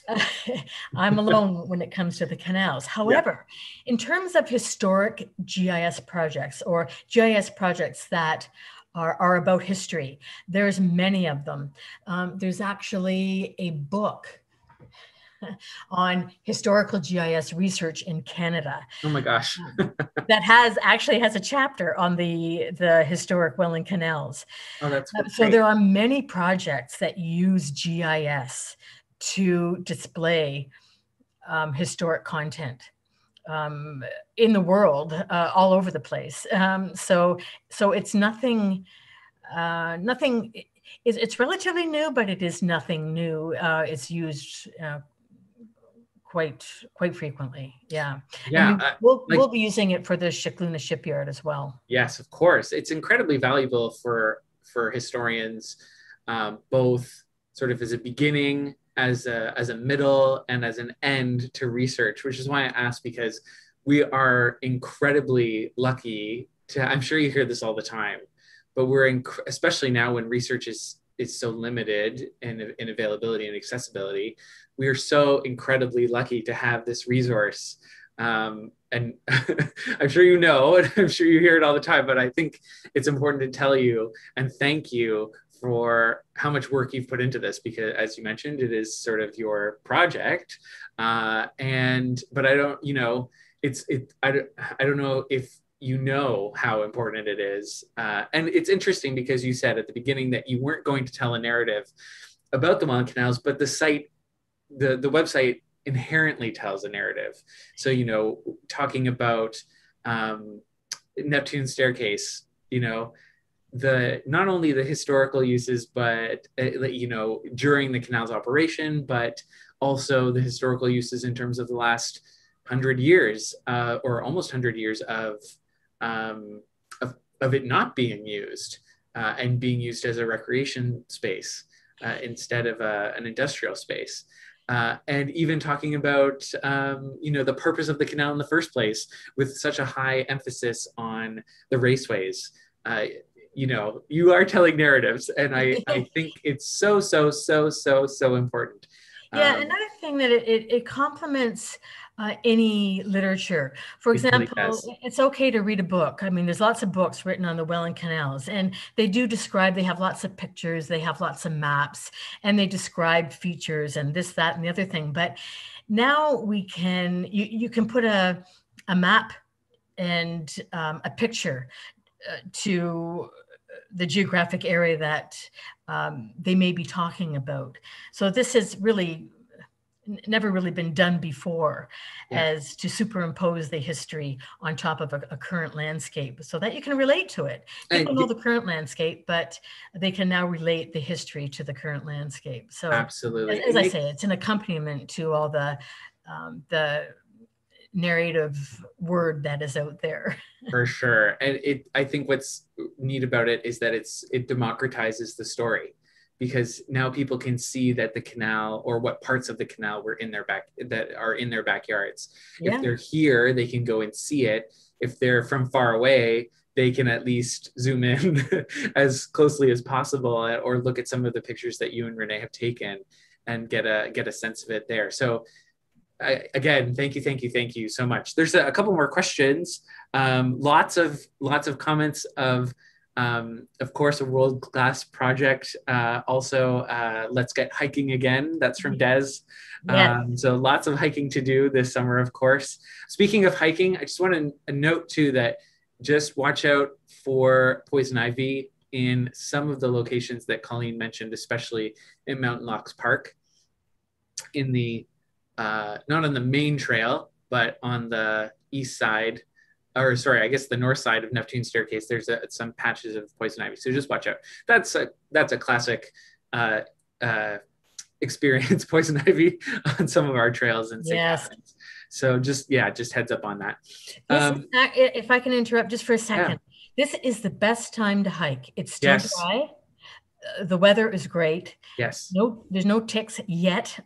I'm alone when it comes to the canals. However, yeah. in terms of historic GIS projects or GIS projects that are, are about history, there's many of them. Um, there's actually a book on historical GIS research in Canada. Oh my gosh. that has actually has a chapter on the the historic Welland canals. Oh, that's uh, so there are many projects that use GIS to display um, historic content um, in the world, uh, all over the place. Um, so so it's nothing uh, nothing. It's, it's relatively new, but it is nothing new. Uh, it's used uh, quite quite frequently. Yeah. Yeah. We, uh, will like, we'll be using it for the Shickluna shipyard as well. Yes, of course. It's incredibly valuable for for historians, um, both sort of as a beginning, as a as a middle, and as an end to research. Which is why I asked because we are incredibly lucky to. I'm sure you hear this all the time, but we're inc- especially now when research is is so limited in, in availability and accessibility we are so incredibly lucky to have this resource. Um, and I'm sure you know, and I'm sure you hear it all the time, but I think it's important to tell you and thank you for how much work you've put into this because as you mentioned it is sort of your project uh, and but i don't you know it's it I I don't know if you know how important it is uh, and it's interesting because you said at the beginning that you weren't going to tell a narrative about the Welland canals but the site the the website inherently tells a narrative. So you know, talking about um, Neptune staircase, you know, the not only the historical uses, but uh, you know, during the canal's operation, but also the historical uses in terms of the last hundred years uh, or almost hundred years of, um, of of it not being used uh, and being used as a recreation space uh, instead of a, an industrial space. Uh, and even talking about um, you know the purpose of the canal in the first place with such a high emphasis on the raceways. Uh, you know you are telling narratives and i i think it's so so so so so important. Yeah um, another thing that it, it, it complements uh, any literature. For example, really it's okay to read a book. I mean, there's lots of books written on the Welland canals, and they do describe, they have lots of pictures, they have lots of maps, and they describe features and this, that, and the other thing. But now we can, you, you can put a, a map and um, a picture uh, to the geographic area that um, they may be talking about. So this has really never really been done before yeah. as to superimpose the history on top of a, a, current landscape so that you can relate to it. People and know the current landscape but they can now relate the history to the current landscape so absolutely. as, as i say it's an accompaniment to all the um, the narrative word that is out there. For sure. And it i think what's neat about it is that it's it democratizes the story because now people can see that the canal or what parts of the canal were in their back that are in their backyards. Yeah. If they're here, they can go and see it. If they're from far away, they can at least zoom in as closely as possible or look at some of the pictures that you and Renee have taken and get a get a sense of it there. So I, again, thank you, thank you, thank you so much. There's a, a couple more questions. Um, lots of lots of comments of Um, of course, a world class project. Uh, also, uh, Let's Get Hiking Again. That's from Des. Yes. Um, so lots of hiking to do this summer, of course. Speaking of hiking, I just want to note too that just watch out for poison ivy in some of the locations that Colleen mentioned, especially in Mountain Locks Park, in the uh, not on the main trail, but on the east side, or sorry, I guess the north side of Neptune Staircase. There's a, some patches of poison ivy, so just watch out. That's a that's a classic. Uh, uh, experience poison ivy on some of our trails in St. Yes. So just yeah, just heads up on that. Um, is not- i- if I can interrupt just for a second, this is the best time to hike. It's still Yes. dry. Uh, The weather is great. yes. No, there's no ticks yet.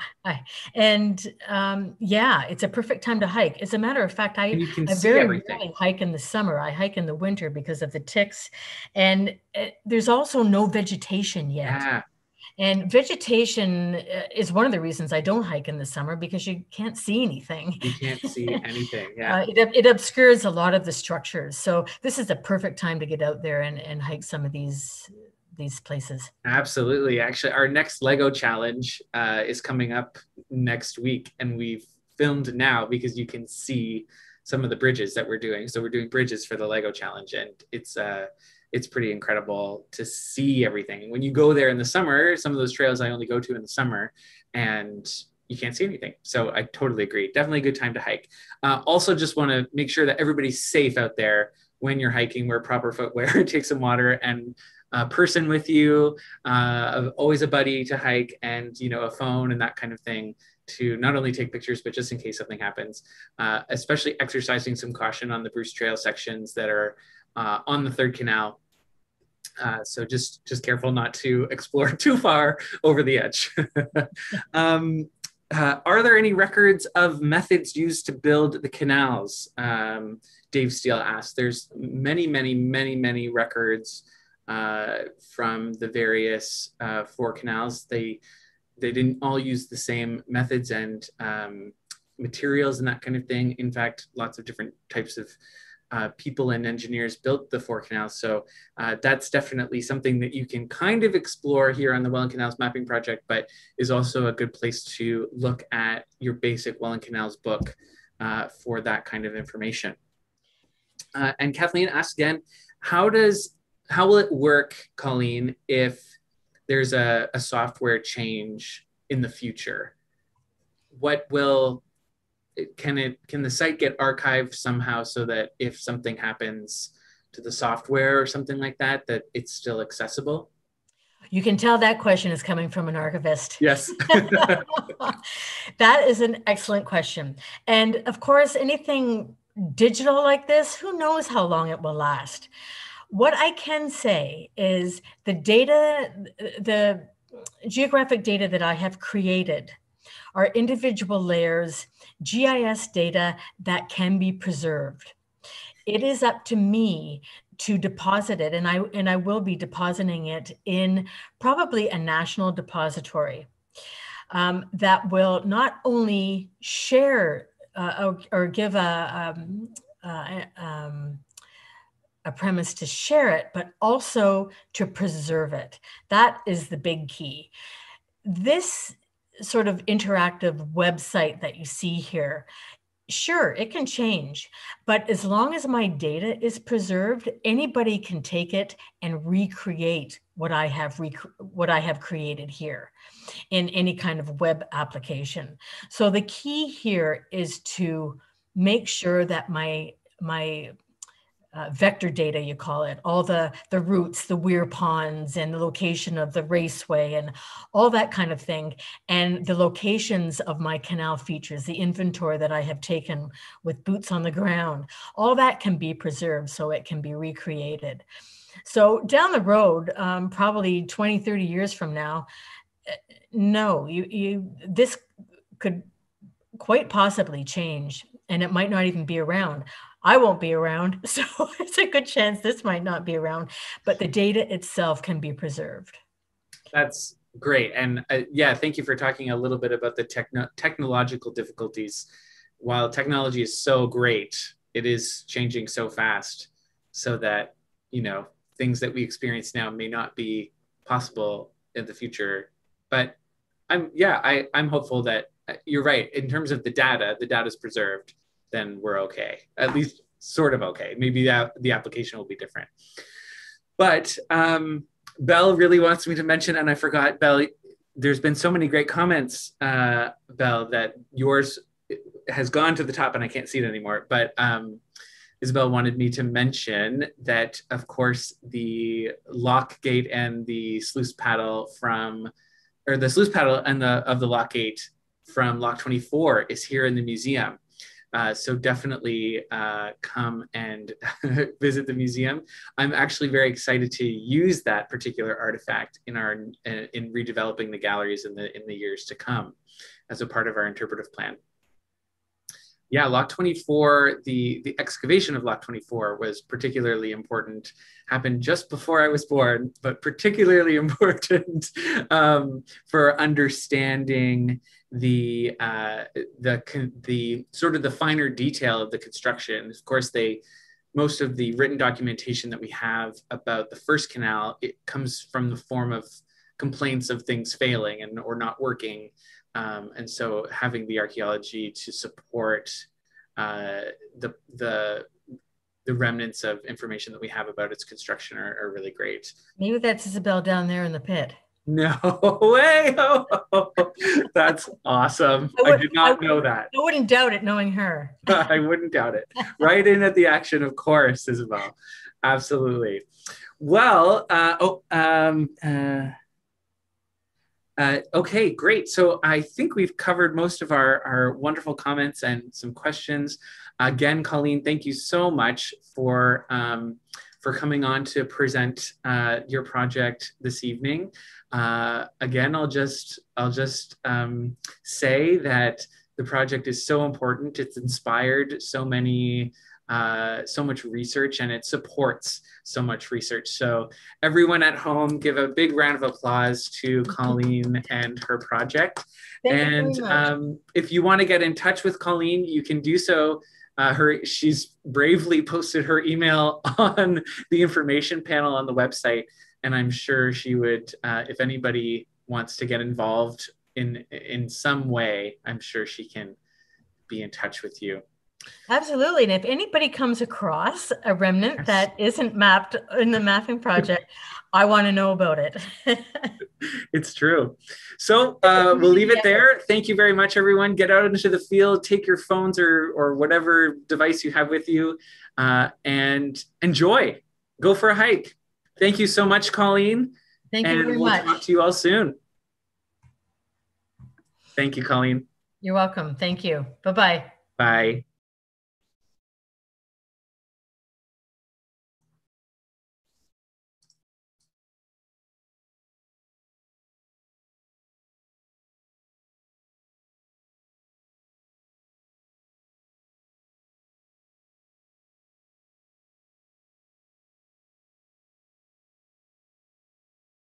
I- And um, yeah, it's a perfect time to hike. As a matter of fact, I, I very rarely hike in the summer. I hike in the winter because of the ticks. And uh, there's also no vegetation yet. And vegetation uh, is one of the reasons I don't hike in the summer because you can't see anything. You can't see anything. Yeah. Uh, it, it obscures a lot of the structures. So this is a perfect time to get out there and, and hike some of these these places. Absolutely. Actually, our next Lego challenge uh, is coming up next week, and we've filmed now because you can see some of the bridges that we're doing. So we're doing bridges for the Lego challenge, and it's uh, it's pretty incredible to see everything. When you go there in the summer, some of those trails I only go to in the summer, and you can't see anything. So I totally agree. Definitely a good time to hike. Uh, also, just want to make sure that everybody's safe out there when you're hiking. Wear proper footwear, take some water, and a person with you, uh, always a buddy to hike, and you know a phone and that kind of thing to not only take pictures but just in case something happens. Uh, especially exercising some caution on the Bruce Trail sections that are uh, on the Third Canal. Uh, so just just careful not to explore too far over the edge. um, uh, are there any records of methods used to build the canals? Um, Dave Steele asked. There's many, many, many, many records uh, from the various uh, four canals. They they didn't all use the same methods and um, materials and that kind of thing. In fact, lots of different types of uh, people and engineers built the four canals. So uh, that's definitely something that you can kind of explore here on the Welland Canals Mapping Project, but is also a good place to look at your basic Welland Canals book uh, for that kind of information. Uh, and Kathleen asks again, how does how will it work, Colleen, if there's a, a software change in the future? What will it- can it can the site get archived somehow so that if something happens to the software or something like that, that it's still accessible? You can tell that question is coming from an archivist. Yes. that is an excellent question. And of course, anything digital like this, who knows how long it will last? What I can say is the data, the geographic data that I have created are individual layers, GIS data that can be preserved. It is up to me to deposit it, and I and I will be depositing it in probably a national depository um, that will not only share uh, or, or give a um, uh, um, a premise to share it, but also to preserve it. That is the big key. This sort of interactive website that you see here, sure, it can change, but as long as my data is preserved, anybody can take it and recreate what I have rec- what I have created here in any kind of web application. So the key here is to make sure that my my uh, vector data, you call it, all the, the routes, the weir ponds, and the location of the raceway, and all that kind of thing, and the locations of my canal features, the inventory that I have taken with boots on the ground, all that can be preserved so it can be recreated. So down the road, um, probably 20, 30 years from now, uh, no, you, you this could quite possibly change and it might not even be around. I won't be around, so it's a good chance this might not be around, but the data itself can be preserved. That's great. And uh, yeah, thank you for talking a little bit about the techno- technological difficulties. While technology is so great, it is changing so fast so that, you know, things that we experience now may not be possible in the future. But I'm yeah, I, I'm hopeful that uh, you're right. In terms of the data, the data is preserved, then we're okay. At least sort of okay. Maybe that, the application will be different. But um, Bell really wants me to mention, and I forgot, Bell, there's been so many great comments, uh, Bell, that yours has gone to the top and I can't see it anymore. But um, Isabel wanted me to mention that, of course, the lock gate and the sluice paddle from, or the sluice paddle and the of the lock gate from Lock 24 is here in the museum. Uh, so definitely uh, come and visit the museum. I'm actually very excited to use that particular artifact in our in redeveloping the galleries in the in the years to come, as a part of our interpretive plan yeah, Lock 24, the, the excavation of Lock 24 was particularly important, happened just before I was born, but particularly important um, for understanding the, uh, the, the sort of the finer detail of the construction. Of course, they, most of the written documentation that we have about the first canal, it comes from the form of complaints of things failing and or not working um, and so having the archaeology to support uh, the, the, the remnants of information that we have about its construction are, are really great. Maybe that's Isabel down there in the pit. No way! Oh, that's awesome. I, would, I did not I know that. I wouldn't doubt it knowing her. I wouldn't doubt it. Right in at the action, of course, Isabel. Absolutely. Well, uh, oh, um, uh, uh, okay, great. So I think we've covered most of our, our wonderful comments and some questions. Again, Colleen, thank you so much for, um, for coming on to present uh, your project this evening. Uh, again, I'll just, I'll just um, say that the project is so important. It's inspired so many uh, so much research and it supports so much research. So, everyone at home, give a big round of applause to Colleen and her project. Thank and um, if you want to get in touch with Colleen, you can do so. Uh, her she's bravely posted her email on the information panel on the website, and I'm sure she would, uh, if anybody wants to get involved in in some way, I'm sure she can be in touch with you. Absolutely. And if anybody comes across a remnant yes. that isn't mapped in the mapping project, I want to know about it. it's true. So uh, we'll leave it there. Thank you very much, everyone. Get out into the field, take your phones or, or whatever device you have with you, uh, and enjoy. Go for a hike. Thank you so much, Colleen. Thank you and very we'll much. talk to you all soon. Thank you, Colleen. You're welcome. Thank you. Bye-bye. Bye.